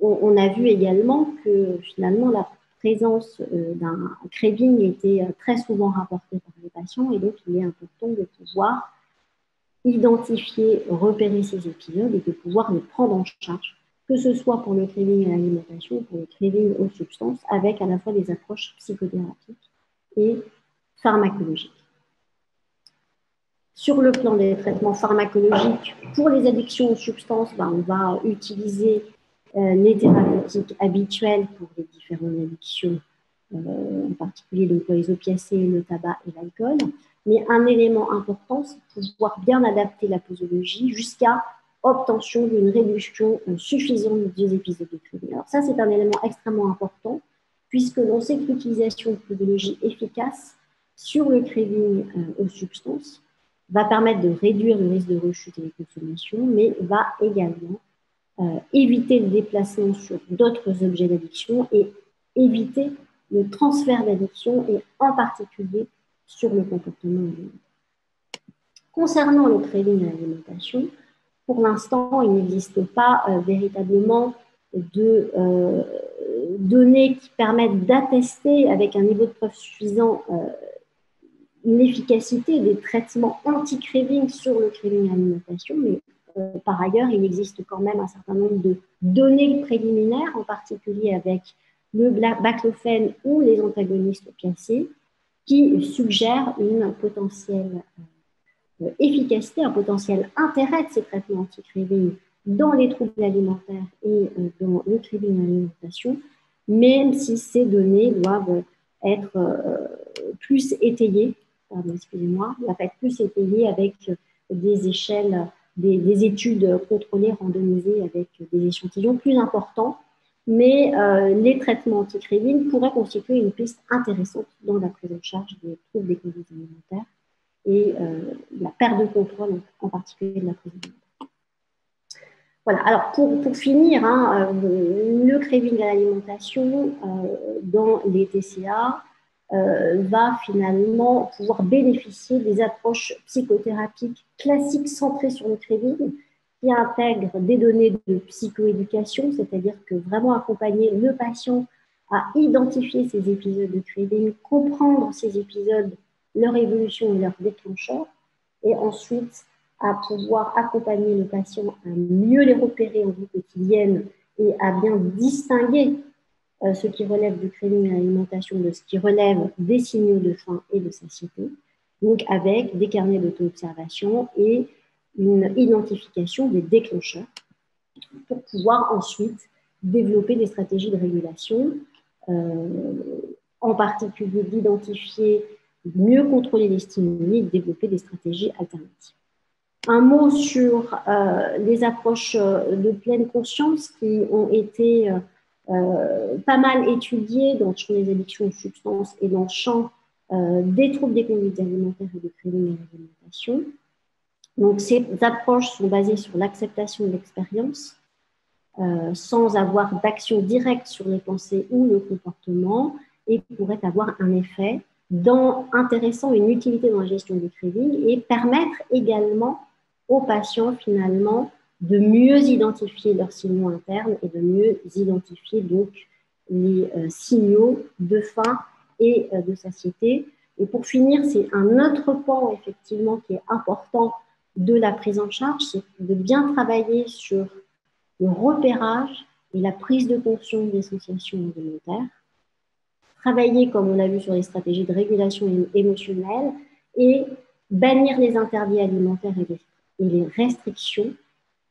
on, a vu également que, finalement, la présence euh, d'un craving était euh, très souvent rapportée par les patients et donc il est important de pouvoir identifier, repérer ces épisodes et de pouvoir les prendre en charge, que ce soit pour le craving à l'alimentation, pour le craving aux substances, avec à la fois des approches psychothérapiques et pharmacologiques. Sur le plan des traitements pharmacologiques, pour les addictions aux substances, ben, on va utiliser les thérapeutiques habituelles pour les différentes addictions, euh, en particulier donc, les opiacés, le tabac et l'alcool. Mais un élément important, c'est de pouvoir bien adapter la posologie jusqu'à obtention d'une réduction euh, suffisante des épisodes de craving. Alors ça, c'est un élément extrêmement important, puisque l'on sait que l'utilisation de posologie efficace sur le craving aux substances va permettre de réduire le risque de rechute et de consommation, mais va également euh, éviter le déplacement sur d'autres objets d'addiction et éviter le transfert d'addiction et en particulier sur le comportement alimentaire. Concernant le craving à l'alimentation, pour l'instant, il n'existe pas euh, véritablement de euh, données qui permettent d'attester avec un niveau de preuve suffisant une efficacité des traitements anti-craving sur le craving à l'alimentation, mais par ailleurs, il existe quand même un certain nombre de données préliminaires, en particulier avec le baclofen ou les antagonistes opiacés, qui suggèrent une potentielle euh, efficacité, un potentiel intérêt de ces traitements anti-craving dans les troubles alimentaires et euh, dans le craving à l'alimentation, même si ces données doivent être plus étayées, excusez-moi, doivent être plus étayées avec des échelles des, études contrôlées, randomisées avec des échantillons plus importants. Mais euh, les traitements anti-craving pourraient constituer une piste intéressante dans la prise en charge des troubles des conduites alimentaires et euh, la perte de contrôle, en particulier de la prise alimentaire. Voilà, alors pour, pour finir, hein, euh, le craving à l'alimentation dans les TCA, euh, va finalement pouvoir bénéficier des approches psychothérapiques classiques centrées sur le craving, qui intègrent des données de psychoéducation, c'est-à-dire que vraiment accompagner le patient à identifier ces épisodes de craving, comprendre ces épisodes, leur évolution et leur déclencheur, et ensuite à pouvoir accompagner le patient à mieux les repérer en vie quotidienne et à bien distinguer euh, ce qui relève du craving à l'alimentation de ce qui relève des signaux de faim et de satiété, donc avec des carnets d'auto-observation et une identification des déclencheurs pour pouvoir ensuite développer des stratégies de régulation, euh, en particulier d'identifier, mieux contrôler les stimuli développer des stratégies alternatives. Un mot sur euh, les approches de pleine conscience qui ont été pas mal étudié dans le champ des addictions aux substances et dans le champ euh, des troubles des conduites alimentaires et des crimes à l'alimentation. Donc, ces approches sont basées sur l'acceptation de l'expérience, euh, sans avoir d'action directe sur les pensées ou le comportement, et pourrait avoir un effet dans, intéressant, une utilité dans la gestion du craving et permettre également aux patients finalement de mieux identifier leurs signaux internes et de mieux identifier donc les euh, signaux de faim et euh, de satiété. Et pour finir, c'est un autre pan effectivement qui est important de la prise en charge, c'est de bien travailler sur le repérage et la prise de conscience des sensations alimentaires. Travailler, comme on l'a vu, sur les stratégies de régulation émotionnelle et bannir les interdits alimentaires et les restrictions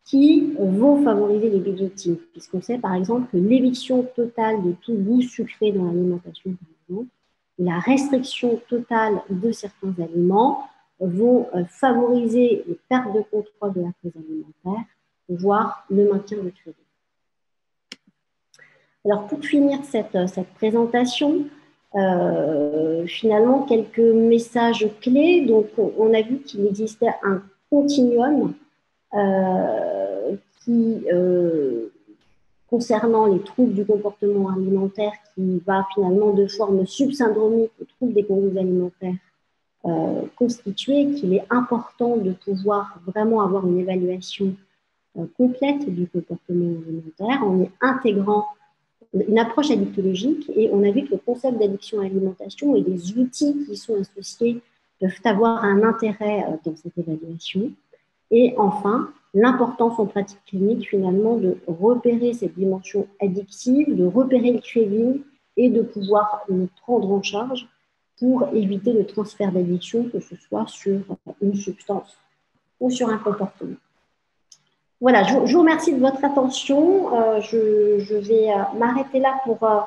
qui vont favoriser les biotiques, puisqu'on sait par exemple que l'éviction totale de tout goût sucré dans l'alimentation, par exemple, la restriction totale de certains aliments vont euh, favoriser les pertes de contrôle de la prise alimentaire, voire le maintien de crédit. Alors pour finir cette, euh, cette présentation, euh, finalement quelques messages clés. Donc on a vu qu'il existait un continuum qui concernant les troubles du comportement alimentaire qui va finalement de forme subsyndromique aux troubles des conduites alimentaires euh, constitués, qu'il est important de pouvoir vraiment avoir une évaluation euh, complète du comportement alimentaire en y intégrant une approche addictologique et on a vu que le concept d'addiction à l'alimentation et les outils qui sont associés peuvent avoir un intérêt euh, dans cette évaluation. Et enfin, l'importance en pratique clinique finalement de repérer cette dimension addictive, de repérer le craving et de pouvoir le prendre en charge pour éviter le transfert d'addiction, que ce soit sur une substance ou sur un comportement. Voilà, je, vous remercie de votre attention. Euh, je, vais euh, m'arrêter là pour, euh,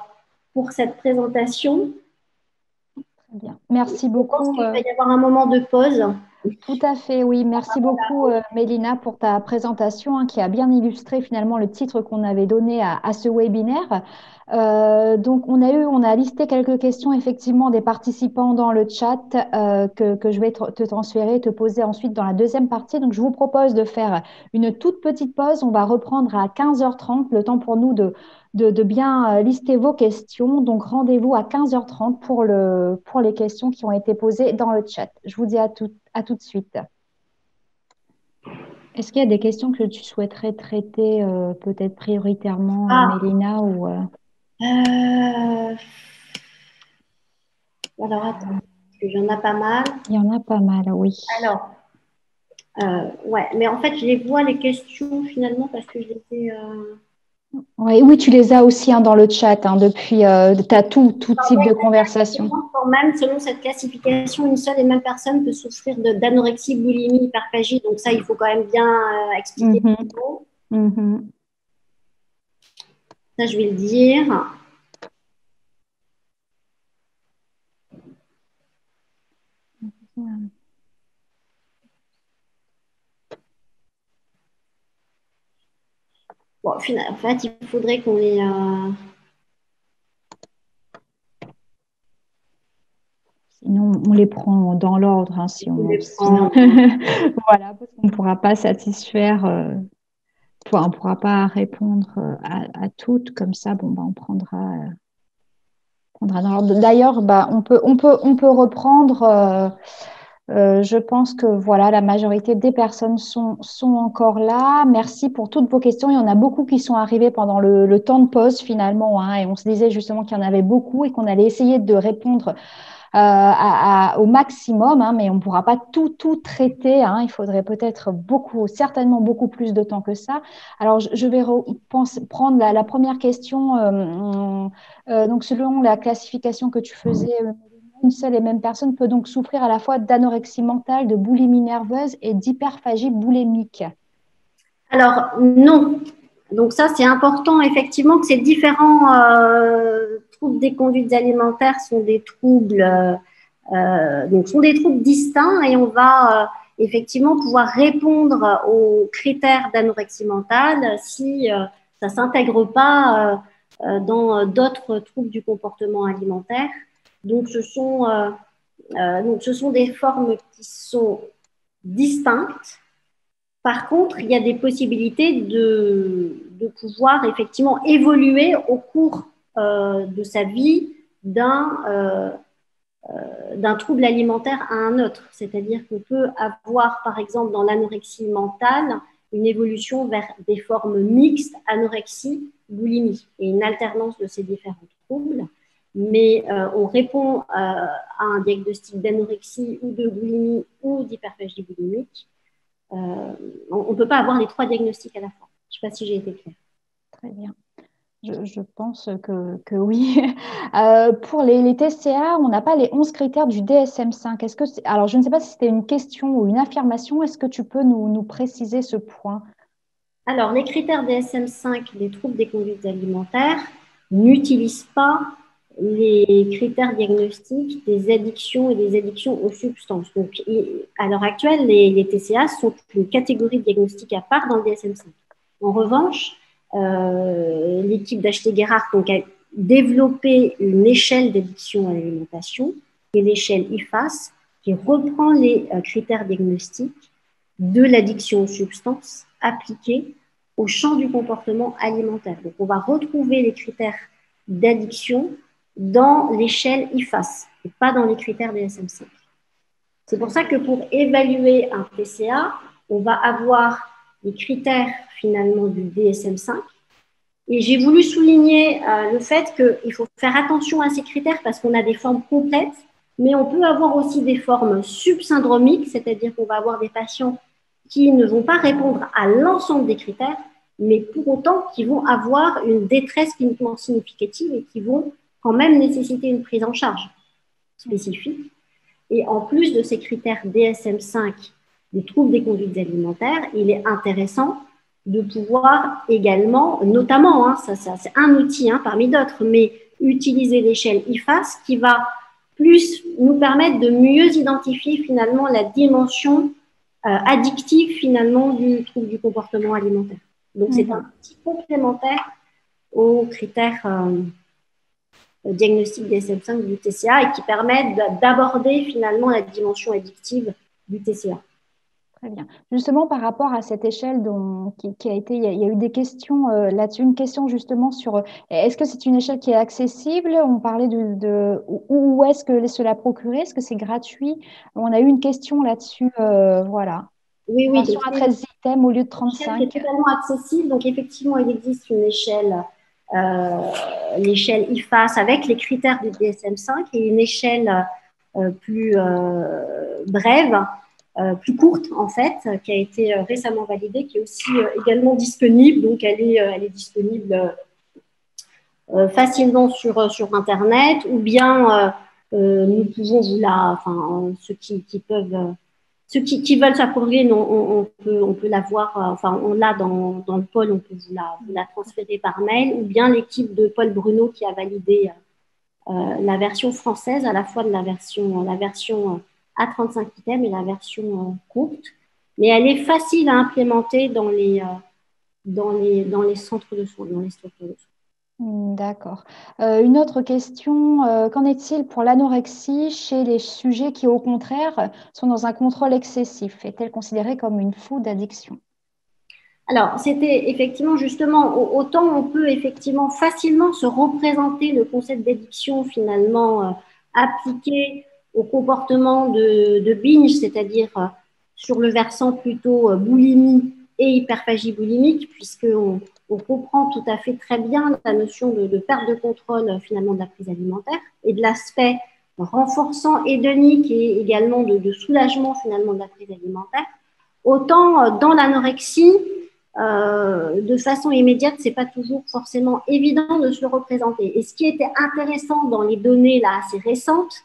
pour cette présentation. Très bien. Merci beaucoup. il va y avoir un moment de pause. Tout à fait, oui. Merci beaucoup, euh, Mélina, pour ta présentation hein, qui a bien illustré finalement le titre qu'on avait donné à, ce webinaire. Euh, donc, on a eu, on a listé quelques questions effectivement des participants dans le chat euh, que, que, je vais te transférer, te poser ensuite dans la deuxième partie. Donc, je vous propose de faire une toute petite pause. On va reprendre à 15h30, le temps pour nous de, de, bien euh, lister vos questions. Donc, rendez-vous à 15h30 pour, le, pour les questions qui ont été posées dans le chat. Je vous dis à tout, à tout de suite. Est-ce qu'il y a des questions que tu souhaiterais traiter euh, peut-être prioritairement, ah. Mélina ou, euh? Alors, attends, il y en a pas mal. Il y en a pas mal, oui. Alors, ouais, mais en fait, je les vois les questions finalement parce que je les ai. Oui, tu les as aussi hein, dans le chat hein, depuis. Euh, tu as tout, tout type de conversation. Même, selon cette classification, une seule et même personne peut souffrir d'anorexie, boulimie, hyperphagie. Donc, ça, il faut quand même bien euh, expliquer. Mm -hmm. Ça, je vais le dire. En fait, il faudrait qu'on les. Euh, sinon, on les prend dans l'ordre. Hein, si on, voilà, parce qu'on ne pourra pas satisfaire. Euh, on ne pourra pas répondre euh, à, toutes comme ça. Bon, bah, on prendra. prendra dans l'ordre. D'ailleurs, bah, on, peut, on, peut, on peut reprendre. Euh, je pense que voilà, la majorité des personnes sont, sont, encore là. Merci pour toutes vos questions. Il y en a beaucoup qui sont arrivées pendant le, temps de pause finalement. Hein, et on se disait justement qu'il y en avait beaucoup et qu'on allait essayer de répondre euh, au maximum, hein, mais on ne pourra pas tout, tout traiter. Hein. il faudrait peut-être beaucoup, certainement beaucoup plus de temps que ça. Alors, je, vais prendre la, première question. Euh, donc, selon la classification que tu faisais, une seule et même personne peut donc souffrir à la fois d'anorexie mentale, de boulimie nerveuse et d'hyperphagie boulémique Alors non. Donc ça, c'est important effectivement que ces différents euh, troubles des conduites alimentaires sont des troubles, euh, donc sont des troubles distincts et on va euh, effectivement pouvoir répondre aux critères d'anorexie mentale si ça s'intègre pas dans d'autres troubles du comportement alimentaire. Donc, ce sont, euh, euh, donc, ce sont des formes qui sont distinctes. Par contre, il y a des possibilités de, de pouvoir effectivement évoluer au cours euh, de sa vie d'un d'un trouble alimentaire à un autre. C'est-à-dire qu'on peut avoir, par exemple, dans l'anorexie mentale, une évolution vers des formes mixtes, anorexie, boulimie, et une alternance de ces différents troubles. Mais euh, on répond euh, à un diagnostic d'anorexie ou de boulimie ou d'hyperphagie boulimique. Euh, on ne peut pas avoir les trois diagnostics à la fois. Je ne sais pas si j'ai été claire. Très bien. Je, pense que, oui. pour les, les, TCA, on n'a pas les 11 critères du DSM5. Est-ce que alors, je ne sais pas si c'était une question ou une affirmation. Est-ce que tu peux nous, nous préciser ce point? Alors, les critères DSM5 des troubles des conduites alimentaires n'utilisent pas les critères diagnostiques des addictions et des addictions aux substances. Donc, à l'heure actuelle, les, TCA sont une catégorie diagnostique à part dans le DSM5. En revanche, euh, l'équipe d'Acheté Gerhardt a développé une échelle d'addiction à l'alimentation, qui est l'échelle IFAS, qui reprend les euh, critères diagnostiques de l'addiction aux substances appliqués au champ du comportement alimentaire. Donc, on va retrouver les critères d'addiction dans l'échelle IFAS et pas dans les critères DSM-5. C'est pour ça que pour évaluer un PCA, on va avoir les critères finalement du DSM-5. Et j'ai voulu souligner euh, le fait qu'il faut faire attention à ces critères parce qu'on a des formes complètes, mais on peut avoir aussi des formes subsyndromiques, c'est-à-dire qu'on va avoir des patients qui ne vont pas répondre à l'ensemble des critères, mais pour autant qui vont avoir une détresse cliniquement significative et qui vont quand même nécessiter une prise en charge spécifique. Et en plus de ces critères DSM-5 des troubles des conduites alimentaires, il est intéressant de pouvoir également, notamment, hein, ça, c'est un outil hein, parmi d'autres, mais utiliser l'échelle IFAS qui va plus nous permettre de mieux identifier finalement la dimension euh, addictive finalement du trouble du comportement alimentaire. Donc c'est mhm. un outil complémentaire aux critères euh, diagnostic DSM5 du TCA et qui permettent d'aborder finalement la dimension addictive du TCA. Très bien. Justement, par rapport à cette échelle dont, qui, a été, il y a, eu des questions euh, là-dessus. Une question justement sur euh, est-ce que c'est une échelle qui est accessible? On parlait de, de où est-ce que cela procurer? Est-ce que c'est gratuit? On a eu une question là-dessus. Euh, voilà. Oui, oui. Sur un 13 items au lieu de 35. C'est totalement accessible. Donc, effectivement, il existe une échelle, l'échelle IFAS avec les critères du DSM-5 et une échelle plus brève euh, plus courte en fait, qui a été euh, récemment validée, qui est aussi euh, également disponible. Donc elle est, elle est disponible facilement sur, sur Internet ou bien nous pouvons vous la, enfin ceux qui, qui peuvent, ceux qui, qui veulent s'approprier, on, on, peut, on peut la voir, enfin on l'a dans, dans le pôle, on peut vous la, vous la transférer par mail ou bien l'équipe de Paul Bruno qui a validé la version française à la fois de la version, la version à 35 items et la version euh, courte. Mais elle est facile à implémenter dans les, euh, dans les, dans les centres de soins, dans les structures de soins. Hmm, d'accord. Euh, une autre question, qu'en est-il pour l'anorexie chez les sujets qui, au contraire, sont dans un contrôle excessif Est-elle considérée comme une food addiction Alors, c'était effectivement justement, autant on peut effectivement facilement se représenter le concept d'addiction finalement appliqué au comportement de, binge, c'est-à-dire euh, sur le versant plutôt euh, boulimie et hyperphagie boulimique, puisqu'on on comprend tout à fait très bien la notion de, perte de contrôle euh, finalement de la prise alimentaire et de l'aspect renforçant hédonique et également de, soulagement finalement de la prise alimentaire. Autant dans l'anorexie, de façon immédiate, c'est pas toujours forcément évident de se le représenter. Et ce qui était intéressant dans les données là assez récentes,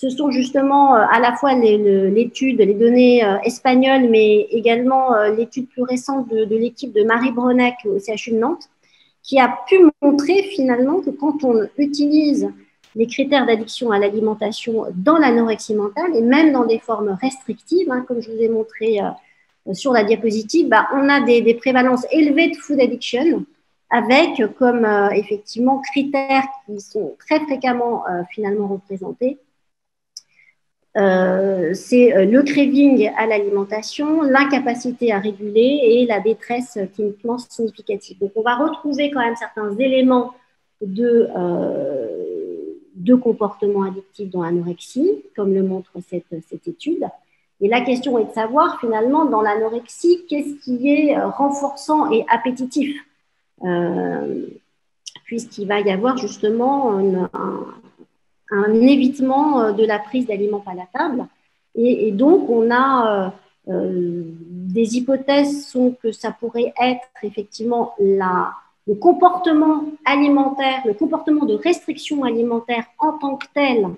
ce sont justement euh, à la fois l'étude, les, données euh, espagnoles, mais également euh, l'étude plus récente de, l'équipe de Marie Bronec au CHU de Nantes, qui a pu montrer finalement que quand on utilise les critères d'addiction à l'alimentation dans l'anorexie mentale et même dans des formes restrictives, hein, comme je vous ai montré sur la diapositive, bah, on a des, prévalences élevées de food addiction avec comme effectivement critères qui sont très fréquemment finalement représentés euh, c'est euh, le craving à l'alimentation, l'incapacité à réguler et la détresse cliniquement significative. Donc, on va retrouver quand même certains éléments de, euh, de comportements addictifs dans l'anorexie, comme le montre cette, cette, étude. Et la question est de savoir finalement dans l'anorexie, qu'est-ce qui est renforçant et appétitif? Puisqu'il va y avoir justement un, un, évitement de la prise d'aliments palatables. Et, et, donc, on a des hypothèses sont que ça pourrait être effectivement le comportement alimentaire, le comportement de restriction alimentaire en tant que tel,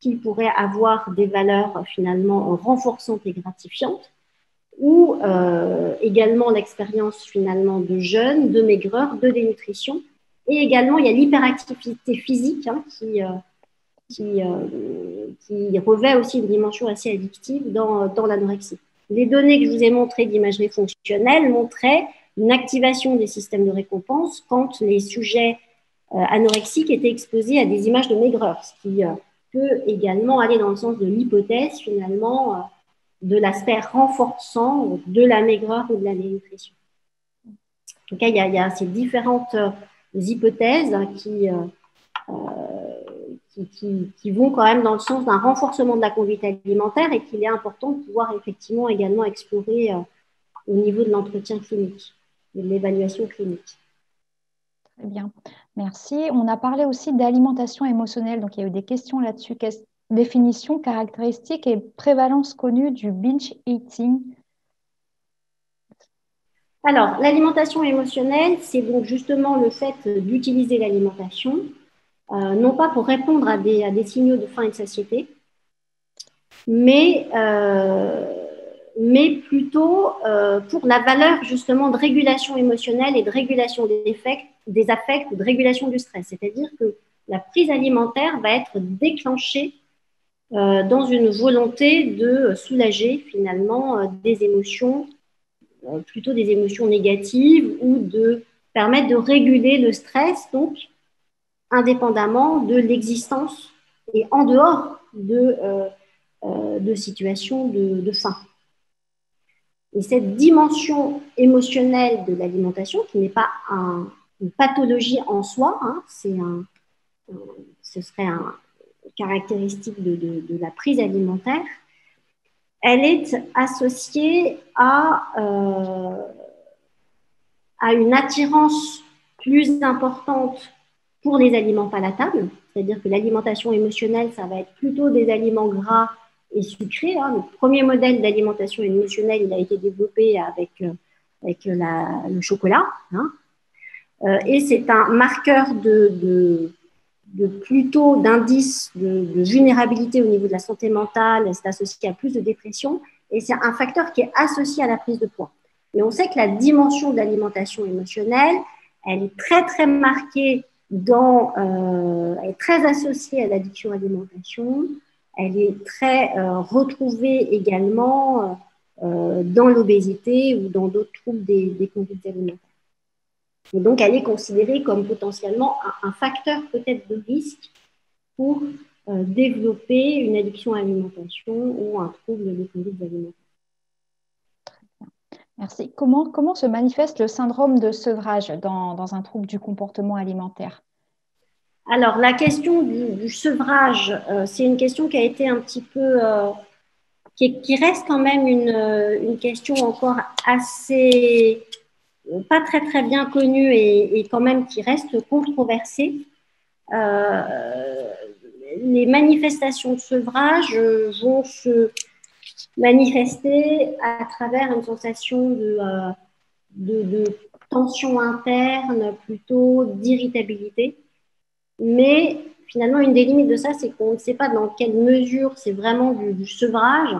qui pourrait avoir des valeurs finalement renforçantes et gratifiantes, ou euh, également l'expérience finalement de jeûne, de maigreur, de dénutrition. Et également, il y a l'hyperactivité physique hein, qui, euh, qui, euh, qui, revêt aussi une dimension assez addictive dans, dans l'anorexie. Les données que je vous ai montrées d'imagerie fonctionnelle montraient une activation des systèmes de récompense quand les sujets euh, anorexiques étaient exposés à des images de maigreur, ce qui euh, peut également aller dans le sens de l'hypothèse finalement de l'aspect renforçant de la maigreur ou de la dénutrition. En tout cas, il y a, ces différentes hypothèses qui, qui, qui, vont quand même dans le sens d'un renforcement de la conduite alimentaire et qu'il est important de pouvoir effectivement également explorer au niveau de l'entretien clinique l'évaluation clinique. Très bien, merci. On a parlé aussi d'alimentation émotionnelle, donc il y a eu des questions là-dessus. Définition, caractéristiques et prévalence connue du binge eating? Alors, l'alimentation émotionnelle, c'est donc justement le fait d'utiliser l'alimentation, euh, non pas pour répondre à des, signaux de faim et de satiété, mais euh, mais plutôt euh, pour la valeur justement de régulation émotionnelle et de régulation des, des affects, de régulation du stress. C'est-à-dire que la prise alimentaire va être déclenchée dans une volonté de soulager finalement des émotions, plutôt des émotions négatives ou de permettre de réguler le stress, donc indépendamment de l'existence et en dehors de, de situations de, de faim. Et cette dimension émotionnelle de l'alimentation, qui n'est pas une pathologie en soi, hein, c'est un, ce serait une caractéristique de, la prise alimentaire, elle est associée à, euh, à une attirance plus importante pour les aliments palatables, c'est-à-dire que l'alimentation émotionnelle, ça va être plutôt des aliments gras et sucré. Hein. Le premier modèle d'alimentation émotionnelle, il a été développé avec, euh, avec le chocolat. Hein. Euh, et c'est un marqueur de, plutôt d'indice de, de, vulnérabilité au niveau de la santé mentale. C'est associé à plus de dépression. Et c'est un facteur qui est associé à la prise de poids. Mais on sait que la dimension de l'alimentation émotionnelle, elle est très, très marquée dans, euh, elle est très associée à l'addiction à l'alimentation, elle est très euh, retrouvée également euh, dans l'obésité ou dans d'autres troubles des, conduites alimentaires. Et donc, elle est considérée comme potentiellement un, facteur peut-être de risque pour euh, développer une addiction à l'alimentation ou un trouble des conduites alimentaires. Merci. Comment, comment se manifeste le syndrome de sevrage dans, dans un trouble du comportement alimentaire? Alors, la question du, sevrage, euh, c'est une question qui a été un petit peu, euh, qui, reste quand même euh, une, question encore assez, pas très très bien connue et, quand même qui reste controversée. les manifestations de sevrage vont se manifester à travers une sensation de, de tension interne, plutôt d'irritabilité mais finalement, une des limites de ça, c'est qu'on ne sait pas dans quelle mesure c'est vraiment du, sevrage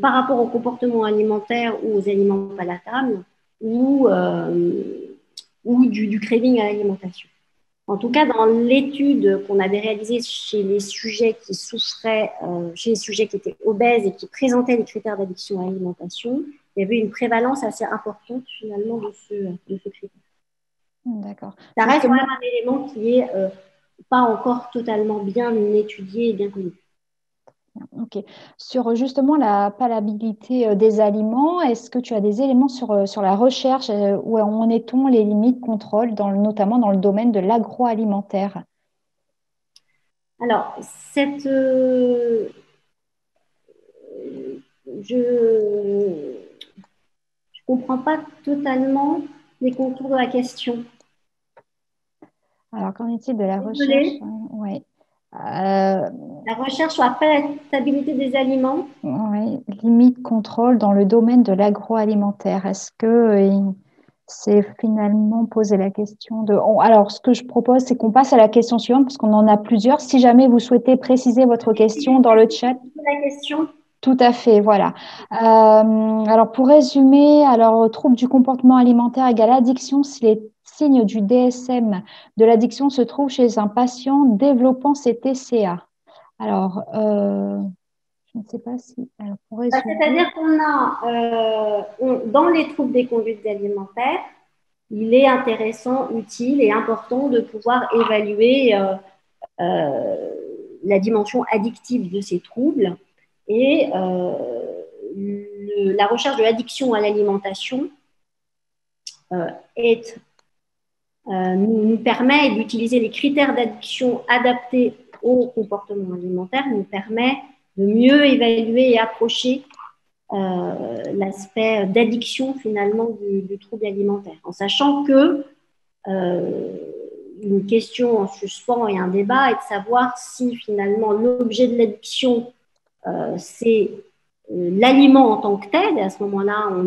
par rapport au comportement alimentaire ou aux aliments palatables ou, euh, ou du, craving à l'alimentation. En tout cas, dans l'étude qu'on avait réalisée chez les sujets qui souffraient, euh, chez les sujets qui étaient obèses et qui présentaient les critères d'addiction à l'alimentation, il y avait une prévalence assez importante finalement de ce, de ce critère. D'accord. Ça reste quand même un élément qui est euh, pas encore totalement bien étudié et bien connu. Ok. Sur justement la palabilité euh, des aliments, est-ce que tu as des éléments sur, euh, sur la recherche euh, Où en est-on les limites contrôle, dans notamment dans le domaine de l'agroalimentaire? Alors, cette, je ne comprends pas totalement les contours de la question. Alors, qu'en est-il de la recherche Oui. Euh, la recherche sur la palatabilité des aliments. Oui, limite contrôle dans le domaine de l'agroalimentaire. Est-ce que euh, c'est finalement poser la question de. alors, ce que je propose, c'est qu'on passe à la question suivante, parce qu'on en a plusieurs. Si jamais vous souhaitez préciser votre question dans le chat. La question. Tout à fait, voilà. Euh, alors, pour résumer, alors, trouble du comportement alimentaire égale addiction si les signes du DSM de l'addiction se trouvent chez un patient développant ces TCA. Alors, euh, je ne sais pas si. Bah, c'est-à-dire qu'on a, euh, dans les troubles des conduites alimentaires, il est intéressant, utile et important de pouvoir évaluer la dimension addictive de ces troubles et la recherche de l'addiction à l'alimentation est euh, nous, permet d'utiliser les critères d'addiction adaptés au comportement alimentaire, nous permet de mieux évaluer et approcher euh, l'aspect d'addiction finalement du, trouble alimentaire, en sachant que euh, une question en suspens et un débat est de savoir si finalement l'objet de l'addiction c'est l'aliment en tant que tel, et à ce moment-là, un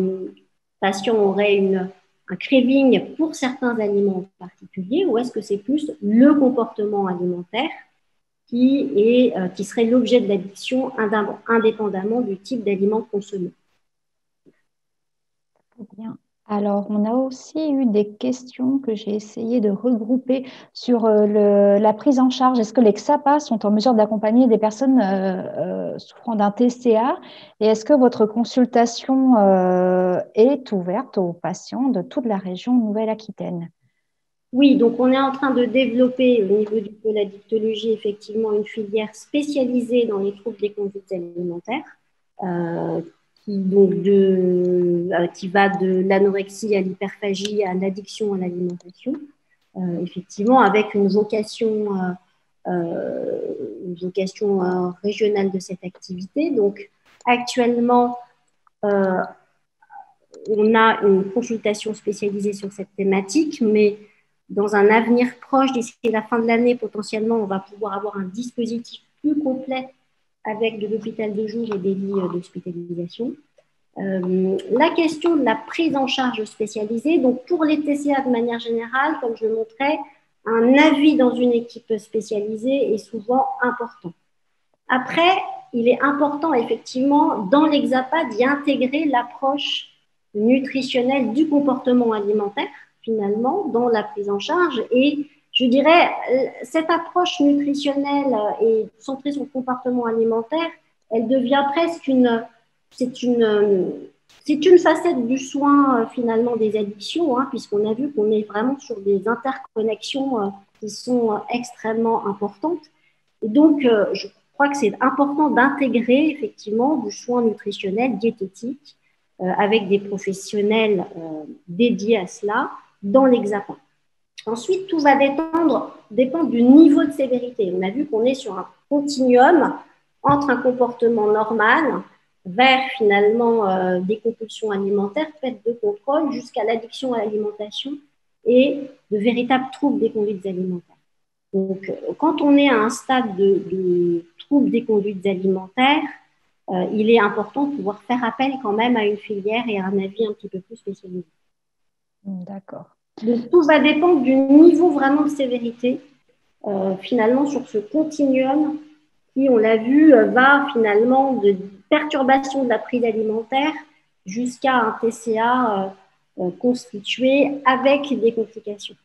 patient aurait une un craving pour certains aliments particuliers ou est-ce que c'est plus le comportement alimentaire qui, est, euh, qui serait l'objet de l'addiction indépendamment du type d'aliment consommé bien. Alors, on a aussi eu des questions que j'ai essayé de regrouper sur euh, la prise en charge. Est-ce que les XAPA sont en mesure d'accompagner des personnes euh, euh, souffrant d'un TCA Et est-ce que votre consultation est ouverte aux patients de toute la région Nouvelle-Aquitaine? Oui, donc on est en train de développer au niveau du pôle addictologie effectivement une filière spécialisée dans les troubles des conduites alimentaires qui, donc de, euh, qui va de l'anorexie à l'hyperphagie à l'addiction à l'alimentation, euh, effectivement avec une vocation, euh, une vocation régionale de cette activité. Donc actuellement, on a une consultation spécialisée sur cette thématique, mais dans un avenir proche, d'ici la fin de l'année, potentiellement, on va pouvoir avoir un dispositif plus complet avec de l'hôpital de jour et des lits euh, d'hospitalisation. Euh, la question de la prise en charge spécialisée, donc pour les TCA de manière générale, comme je le montrais, un avis dans une équipe spécialisée est souvent important. Après, il est important effectivement dans l'Exapa d'y intégrer l'approche nutritionnelle du comportement alimentaire finalement dans la prise en charge et je dirais, euh, cette approche nutritionnelle et centrée sur le comportement alimentaire, elle devient presque une, c'est une, c'est une facette du soin euh, finalement des addictions, hein, puisqu'on a vu qu'on est vraiment sur des interconnexions euh, qui sont extrêmement importantes. Et donc, je crois que c'est important d'intégrer effectivement du soin nutritionnel, diététique, avec des professionnels dédiés à cela dans l'examen. Ensuite, tout va dépendre, du niveau de sévérité. On a vu qu'on est sur un continuum entre un comportement normal vers finalement euh, des compulsions alimentaires, perte de contrôle, jusqu'à l'addiction à l'alimentation et de véritables troubles des conduites alimentaires. Donc, euh, quand on est à un stade de, troubles des conduites alimentaires, euh, il est important de pouvoir faire appel quand même à une filière et à un avis un petit peu plus spécialisé. D'accord tout va dépendre du niveau vraiment de sévérité, euh, finalement, sur ce continuum qui, on l'a vu, euh, va finalement de perturbation de la prise alimentaire jusqu'à un TCA euh, constitué avec des complications.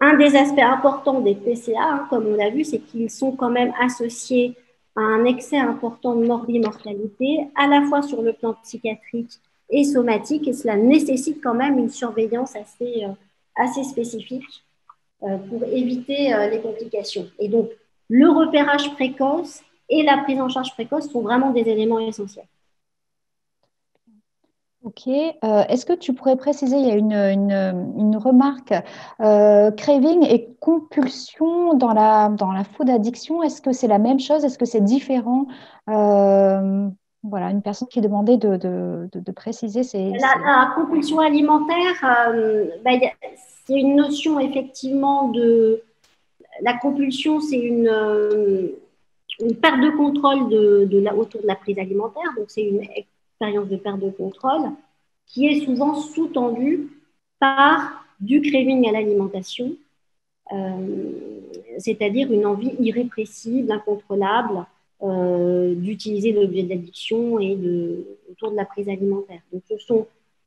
Un des aspects importants des TCA, hein, comme on l'a vu, c'est qu'ils sont quand même associés à un excès important de morbimortalité, à la fois sur le plan psychiatrique et somatique, et cela nécessite quand même une surveillance assez, euh, assez spécifique euh, pour éviter euh, les complications. Et donc, le repérage précoce et la prise en charge précoce sont vraiment des éléments essentiels. Ok. Est-ce que tu pourrais préciser, il y a une, une, remarque, craving et compulsion dans la, dans la addiction, est-ce que c'est la même chose Est-ce que c'est différent Voilà, une personne qui demandait de, de, de, préciser. C'est, la, compulsion alimentaire, bah, c'est une notion effectivement de... La compulsion, c'est une, une perte de contrôle de, de la, autour de la prise alimentaire, donc c'est une expérience de perte de contrôle qui est souvent sous-tendue par du craving à l'alimentation, euh, c'est-à-dire une envie irrépressible, incontrôlable euh, d'utiliser l'objet d'addiction et de, autour de la prise alimentaire. Donc ce sont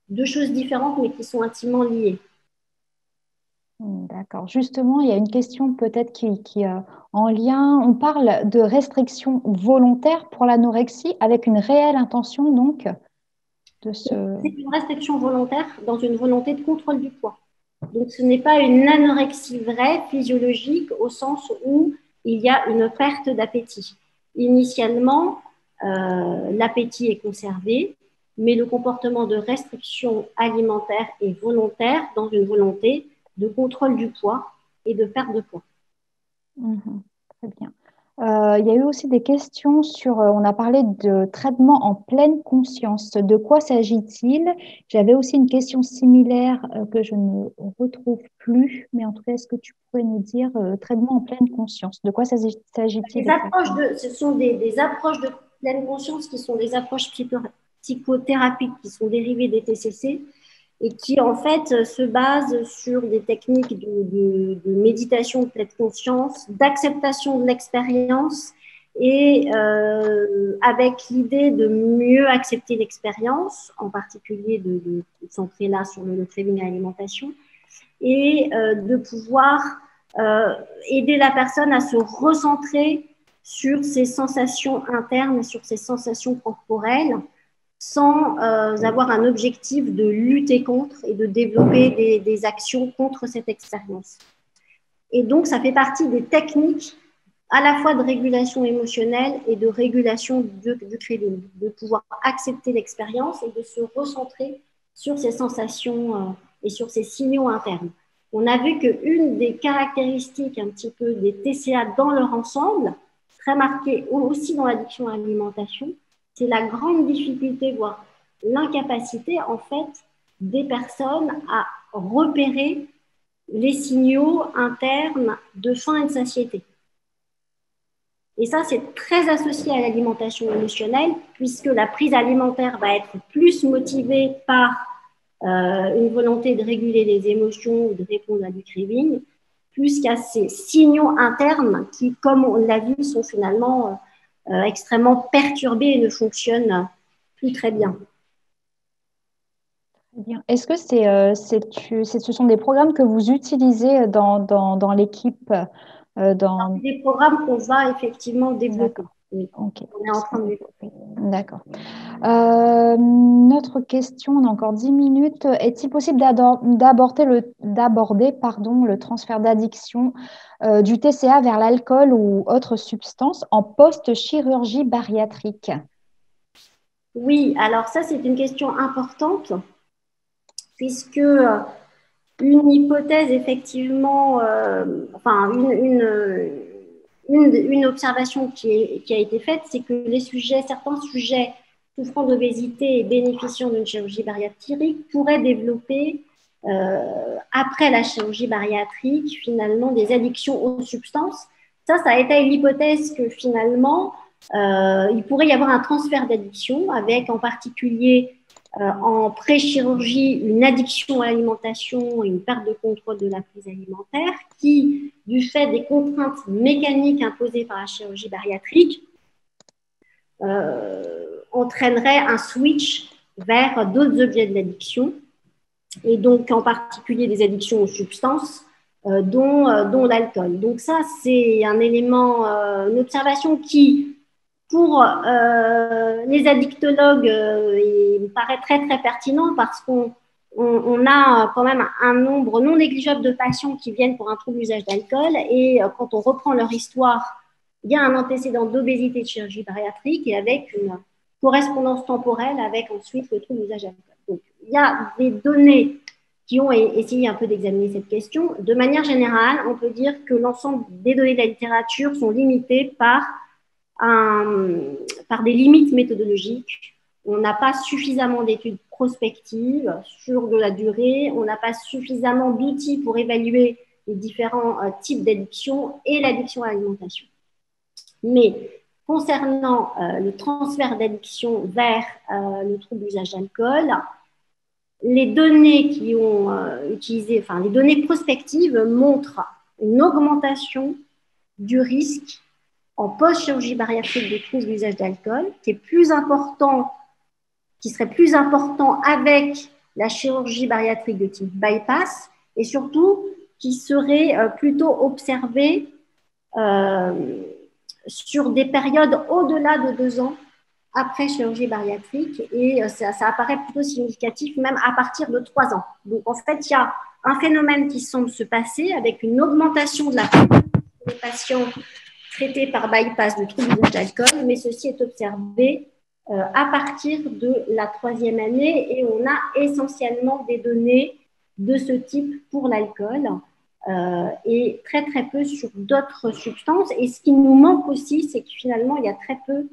deux choses différentes mais qui sont intimement liées. Hmm, d'accord. Justement, il y a une question peut-être qui, qui euh, en lien. On parle de restriction volontaire pour l'anorexie avec une réelle intention donc de ce. C'est une restriction volontaire dans une volonté de contrôle du poids. Donc ce n'est pas une anorexie vraie, physiologique, au sens où il y a une perte d'appétit. Initialement, euh, l'appétit est conservé, mais le comportement de restriction alimentaire est volontaire dans une volonté de contrôle du poids et de perte de poids. Mhm. très bien. Euh, il y a eu aussi des questions sur, euh, on a parlé de traitement en pleine conscience. De quoi s'agit-il? J'avais aussi une question similaire euh, que je ne retrouve plus, mais en tout cas, est-ce que tu pourrais nous dire traitement en pleine conscience? De quoi s'agit-il Ce sont des, des, approches de pleine conscience qui sont des approches psychothérapiques qui sont dérivées des TCC et qui en fait se base sur des techniques de, méditation de pleine conscience, d'acceptation de l'expérience et euh, avec l'idée de mieux accepter l'expérience, en particulier de, de, centrer là sur le, training à l'alimentation, et euh, de pouvoir euh, aider la personne à se recentrer sur ses sensations internes, sur ses sensations corporelles, sans euh, avoir un objectif de lutter contre et de développer des, actions contre cette expérience. Et donc, ça fait partie des techniques à la fois de régulation émotionnelle et de régulation du, du de pouvoir accepter l'expérience et de se recentrer sur ses sensations euh, et sur ses signaux internes. On a vu qu'une des caractéristiques un petit peu des TCA dans leur ensemble, très marquée aussi dans l'addiction à l'alimentation, c'est la grande difficulté, voire l'incapacité, en fait, des personnes à repérer les signaux internes de faim et de satiété. Et ça, c'est très associé à l'alimentation émotionnelle, puisque la prise alimentaire va être plus motivée par euh, une volonté de réguler les émotions ou de répondre à du craving, plus qu'à ces signaux internes qui, comme on l'a vu, sont finalement euh, extrêmement perturbé et ne fonctionne plus très bien. Est-ce que c'est, euh, ce sont des programmes que vous utilisez dans, dans, dans l'équipe euh, dans... Des programmes qu'on va effectivement développer. On est en train de D'accord. Euh, notre question, on a encore 10 minutes. Est-il possible d'aborder le, d'aborder, pardon, le transfert d'addiction euh, du TCA vers l'alcool ou autre substance en post-chirurgie bariatrique? Oui, alors ça, c'est une question importante puisque euh, une hypothèse, effectivement, enfin, une une, observation qui, a été faite, c'est que sujets, certains sujets souffrant d'obésité et bénéficiant d'une chirurgie bariatrique pourraient développer, euh, après la chirurgie bariatrique, finalement des addictions aux substances. Ça, ça a été l'hypothèse que finalement, euh, il pourrait y avoir un transfert d'addiction avec en particulier en pré-chirurgie une addiction à l'alimentation et une perte de contrôle de la prise alimentaire qui, du fait des contraintes mécaniques imposées par la chirurgie bariatrique, euh, entraînerait un switch vers d'autres objets de l'addiction, et donc en particulier des addictions aux substances, euh, dont, dont l'alcool. Donc ça, c'est un élément, une observation qui pour euh, les addictologues, euh, il me paraît très très pertinent parce qu'on on, a quand même un nombre non négligeable de patients qui viennent pour un trouble d'usage d'alcool et euh, quand on reprend leur histoire, il y a un antécédent d'obésité de chirurgie bariatrique et avec une correspondance temporelle avec ensuite le trouble d'usage d'alcool. Donc, il y a des données qui ont essayé un peu d'examiner cette question. De manière générale, on peut dire que l'ensemble des données de la littérature sont limitées par, par des limites méthodologiques. On n'a pas suffisamment d'études prospectives sur de la durée, on n'a pas suffisamment d'outils pour évaluer les différents euh, types d'addiction et l'addiction à l'alimentation. Mais concernant euh, le transfert d'addiction vers euh, le trouble d'usage d'alcool, les données qui ont utilisé, enfin les données prospectives montrent une augmentation du risque en post-chirurgie bariatrique de trouble d'usage d'alcool, qui est plus important, qui serait plus important avec la chirurgie bariatrique de type bypass, et surtout qui serait euh, plutôt observé euh, sur des périodes au-delà de deux ans après chirurgie bariatrique et euh, ça, apparaît plutôt significatif même à partir de trois ans. Donc en fait, il y a un phénomène qui semble se passer avec une augmentation de la des patients traités par bypass de troubles d'alcool, mais ceci est observé à partir de la troisième année et on a essentiellement des données de ce type pour l'alcool. Euh, et très très peu sur d'autres substances. Et ce qui nous manque aussi, c'est que finalement, il y a très peu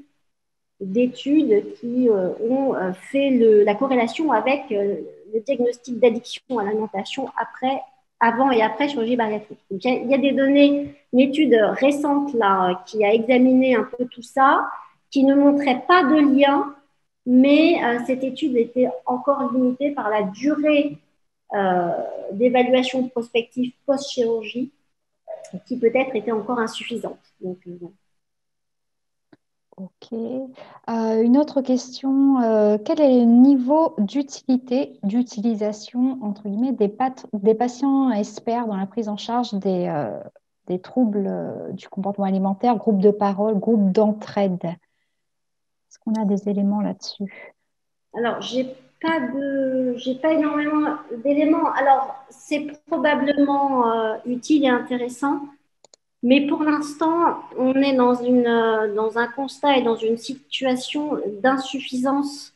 d'études qui euh, ont euh, fait la corrélation avec le diagnostic d'addiction à l'alimentation après, avant et après chirurgie bariatrique. Il y, a, des données, une étude récente là, qui a examiné un peu tout ça, qui ne montrait pas de lien, mais cette étude était encore limitée par la durée euh, d'évaluation prospective post-chirurgie qui peut-être était encore insuffisante. Donc, euh, Ok. Euh, une autre question, quel est le niveau d'utilité, d'utilisation, entre guillemets, des, patients experts dans la prise en charge des, des troubles du comportement alimentaire, groupe de parole, groupe d'entraide? Est-ce qu'on a des éléments là-dessus? Alors, j'ai pas de, j'ai pas énormément d'éléments. Alors, c'est probablement euh, utile et intéressant, mais pour l'instant, on est dans une, euh, dans un constat et dans une situation d'insuffisance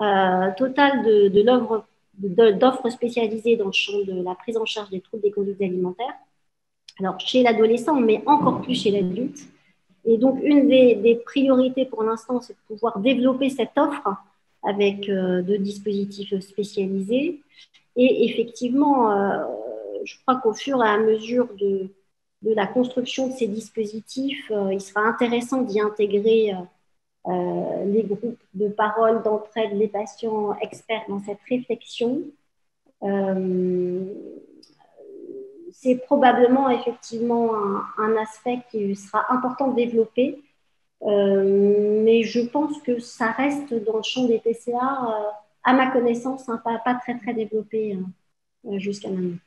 euh, totale de, de l'offre d'offres spécialisées dans le champ de la prise en charge des troubles des conduites alimentaires. Alors, chez l'adolescent, mais encore plus chez l'adulte. Et donc, une des, des priorités pour l'instant, c'est de pouvoir développer cette offre avec euh, deux dispositifs spécialisés. Et effectivement, euh, je crois qu'au fur et à mesure de, de, la construction de ces dispositifs, euh, il sera intéressant d'y intégrer les groupes de parole, d'entraide, les patients experts dans cette réflexion. c'est probablement effectivement un, aspect qui sera important de développer euh, mais je pense que ça reste dans le champ des euh, à ma connaissance, hein, pas, pas, très très développé euh, jusqu'à maintenant.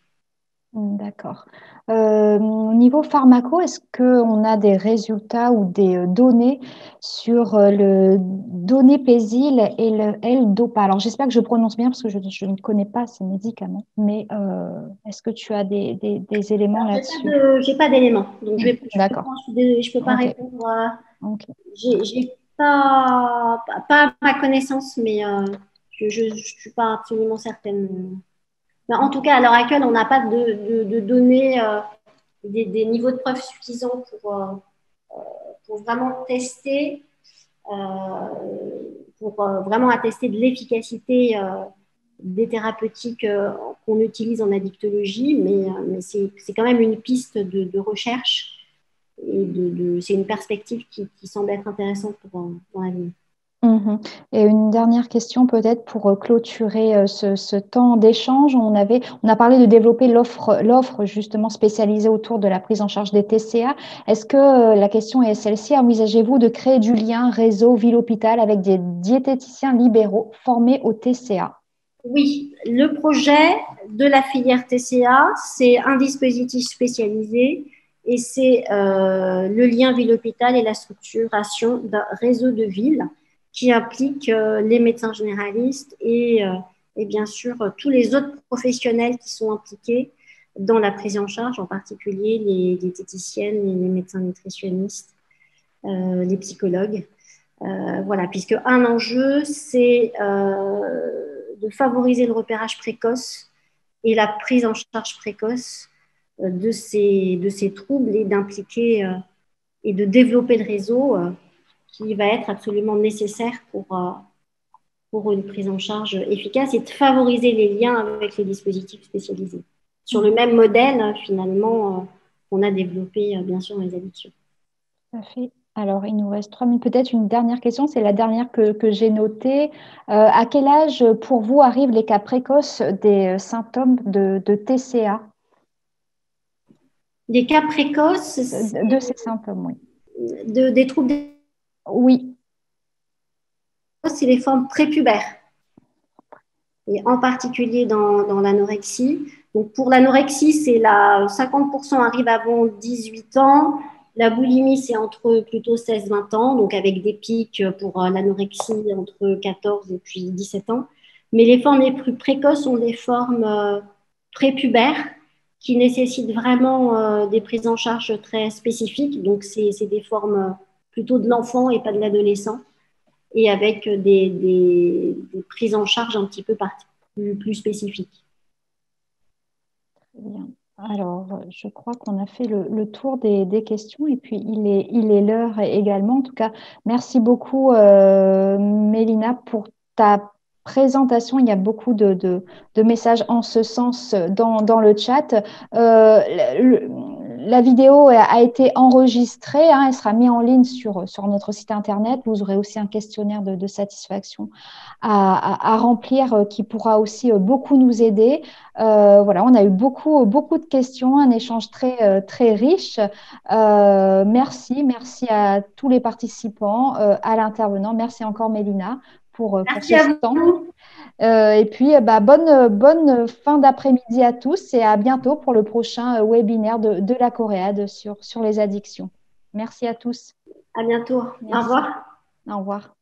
Hmm, d'accord. au niveau pharmaco, est-ce qu'on a des résultats ou des données sur le donépésil et le L-DOPA? Alors, j'espère que je prononce bien parce que je, je, ne connais pas ces médicaments, mais est-ce que tu as des, des, des éléments là-dessus? Je n'ai pas d'éléments, donc je ne peux, pas répondre à j'ai pas, pas ma connaissance, mais euh, je ne suis pas absolument certaine. En tout cas, à l'heure actuelle, on n'a pas de, données, euh, des, niveaux de preuve suffisants pour, euh, pour vraiment tester, pour vraiment attester de l'efficacité des thérapeutiques qu'on utilise en addictologie, mais, c'est quand même une piste de, recherche et c'est une perspective qui, semble être intéressante pour l'avenir. Mhm. Et une dernière question peut-être pour euh, clôturer euh, ce, temps d'échange. On, on a parlé de développer l'offre, l'offre justement spécialisée autour de la prise en charge des TCA. Est-ce que euh, la question est celle-ci? Envisagez-vous de créer du lien réseau ville-hôpital avec des diététiciens libéraux formés au TCA Oui, le projet de la filière TCA, c'est un dispositif spécialisé et c'est le lien ville-hôpital et la structuration d'un réseau de villes qui implique euh, les médecins généralistes et, euh, et bien sûr tous les autres professionnels qui sont impliqués dans la prise en charge, en particulier les diététiciennes, les médecins nutritionnistes, les psychologues. voilà, puisque un enjeu, c'est de favoriser le repérage précoce et la prise en charge précoce de ces, de ces troubles et d'impliquer et de développer le réseau qui va être absolument nécessaire pour, pour une prise en charge efficace et de favoriser les liens avec les dispositifs spécialisés. Sur le même modèle, finalement, qu'on a développé, bien sûr, dans les addictions. Tout fait. Alors, il nous reste trois minutes. Peut-être une dernière question, c'est la dernière que, j'ai notée. Euh, à quel âge, pour vous, arrivent les cas précoces des euh, symptômes de, TCA Des cas précoces de, ces symptômes, oui. De, des troubles Oui. C'est les formes prépubères. Et en particulier dans, l'anorexie. Pour l'anorexie, c'est la 50% arrivent avant 18 ans. La boulimie, c'est entre plutôt 16-20 ans, donc avec des pics pour euh, l'anorexie entre 14 et puis 17 ans. Mais les formes les plus précoces sont des formes euh, prépubères qui nécessitent vraiment euh, des prises en charge très spécifiques. Donc, c'est des formes plutôt de l'enfant et pas de l'adolescent, et avec des, prises en charge un petit peu plus, plus spécifiques. Bien. Alors, je crois qu'on a fait le, tour des, questions et puis il est il est l'heure également. En tout cas, merci beaucoup, euh, Mélina, pour ta présentation. Il y a beaucoup de, messages en ce sens dans, dans le chat. Euh, la vidéo a été enregistrée, hein, elle sera mise en ligne sur, sur notre site internet. Vous aurez aussi un questionnaire de, satisfaction à, remplir euh, qui pourra aussi euh, beaucoup nous aider. Euh, voilà, on a eu beaucoup, beaucoup de questions, un échange très, très riche. merci, merci à tous les participants, à l'intervenant. Merci encore, Mélina, pour, pour ce temps. Et puis, euh, bah, bonne, bonne fin d'après-midi à tous et à bientôt pour le prochain euh, webinaire de, de la Coréade sur, sur les addictions. Merci à tous. À bientôt. Au revoir. Au revoir.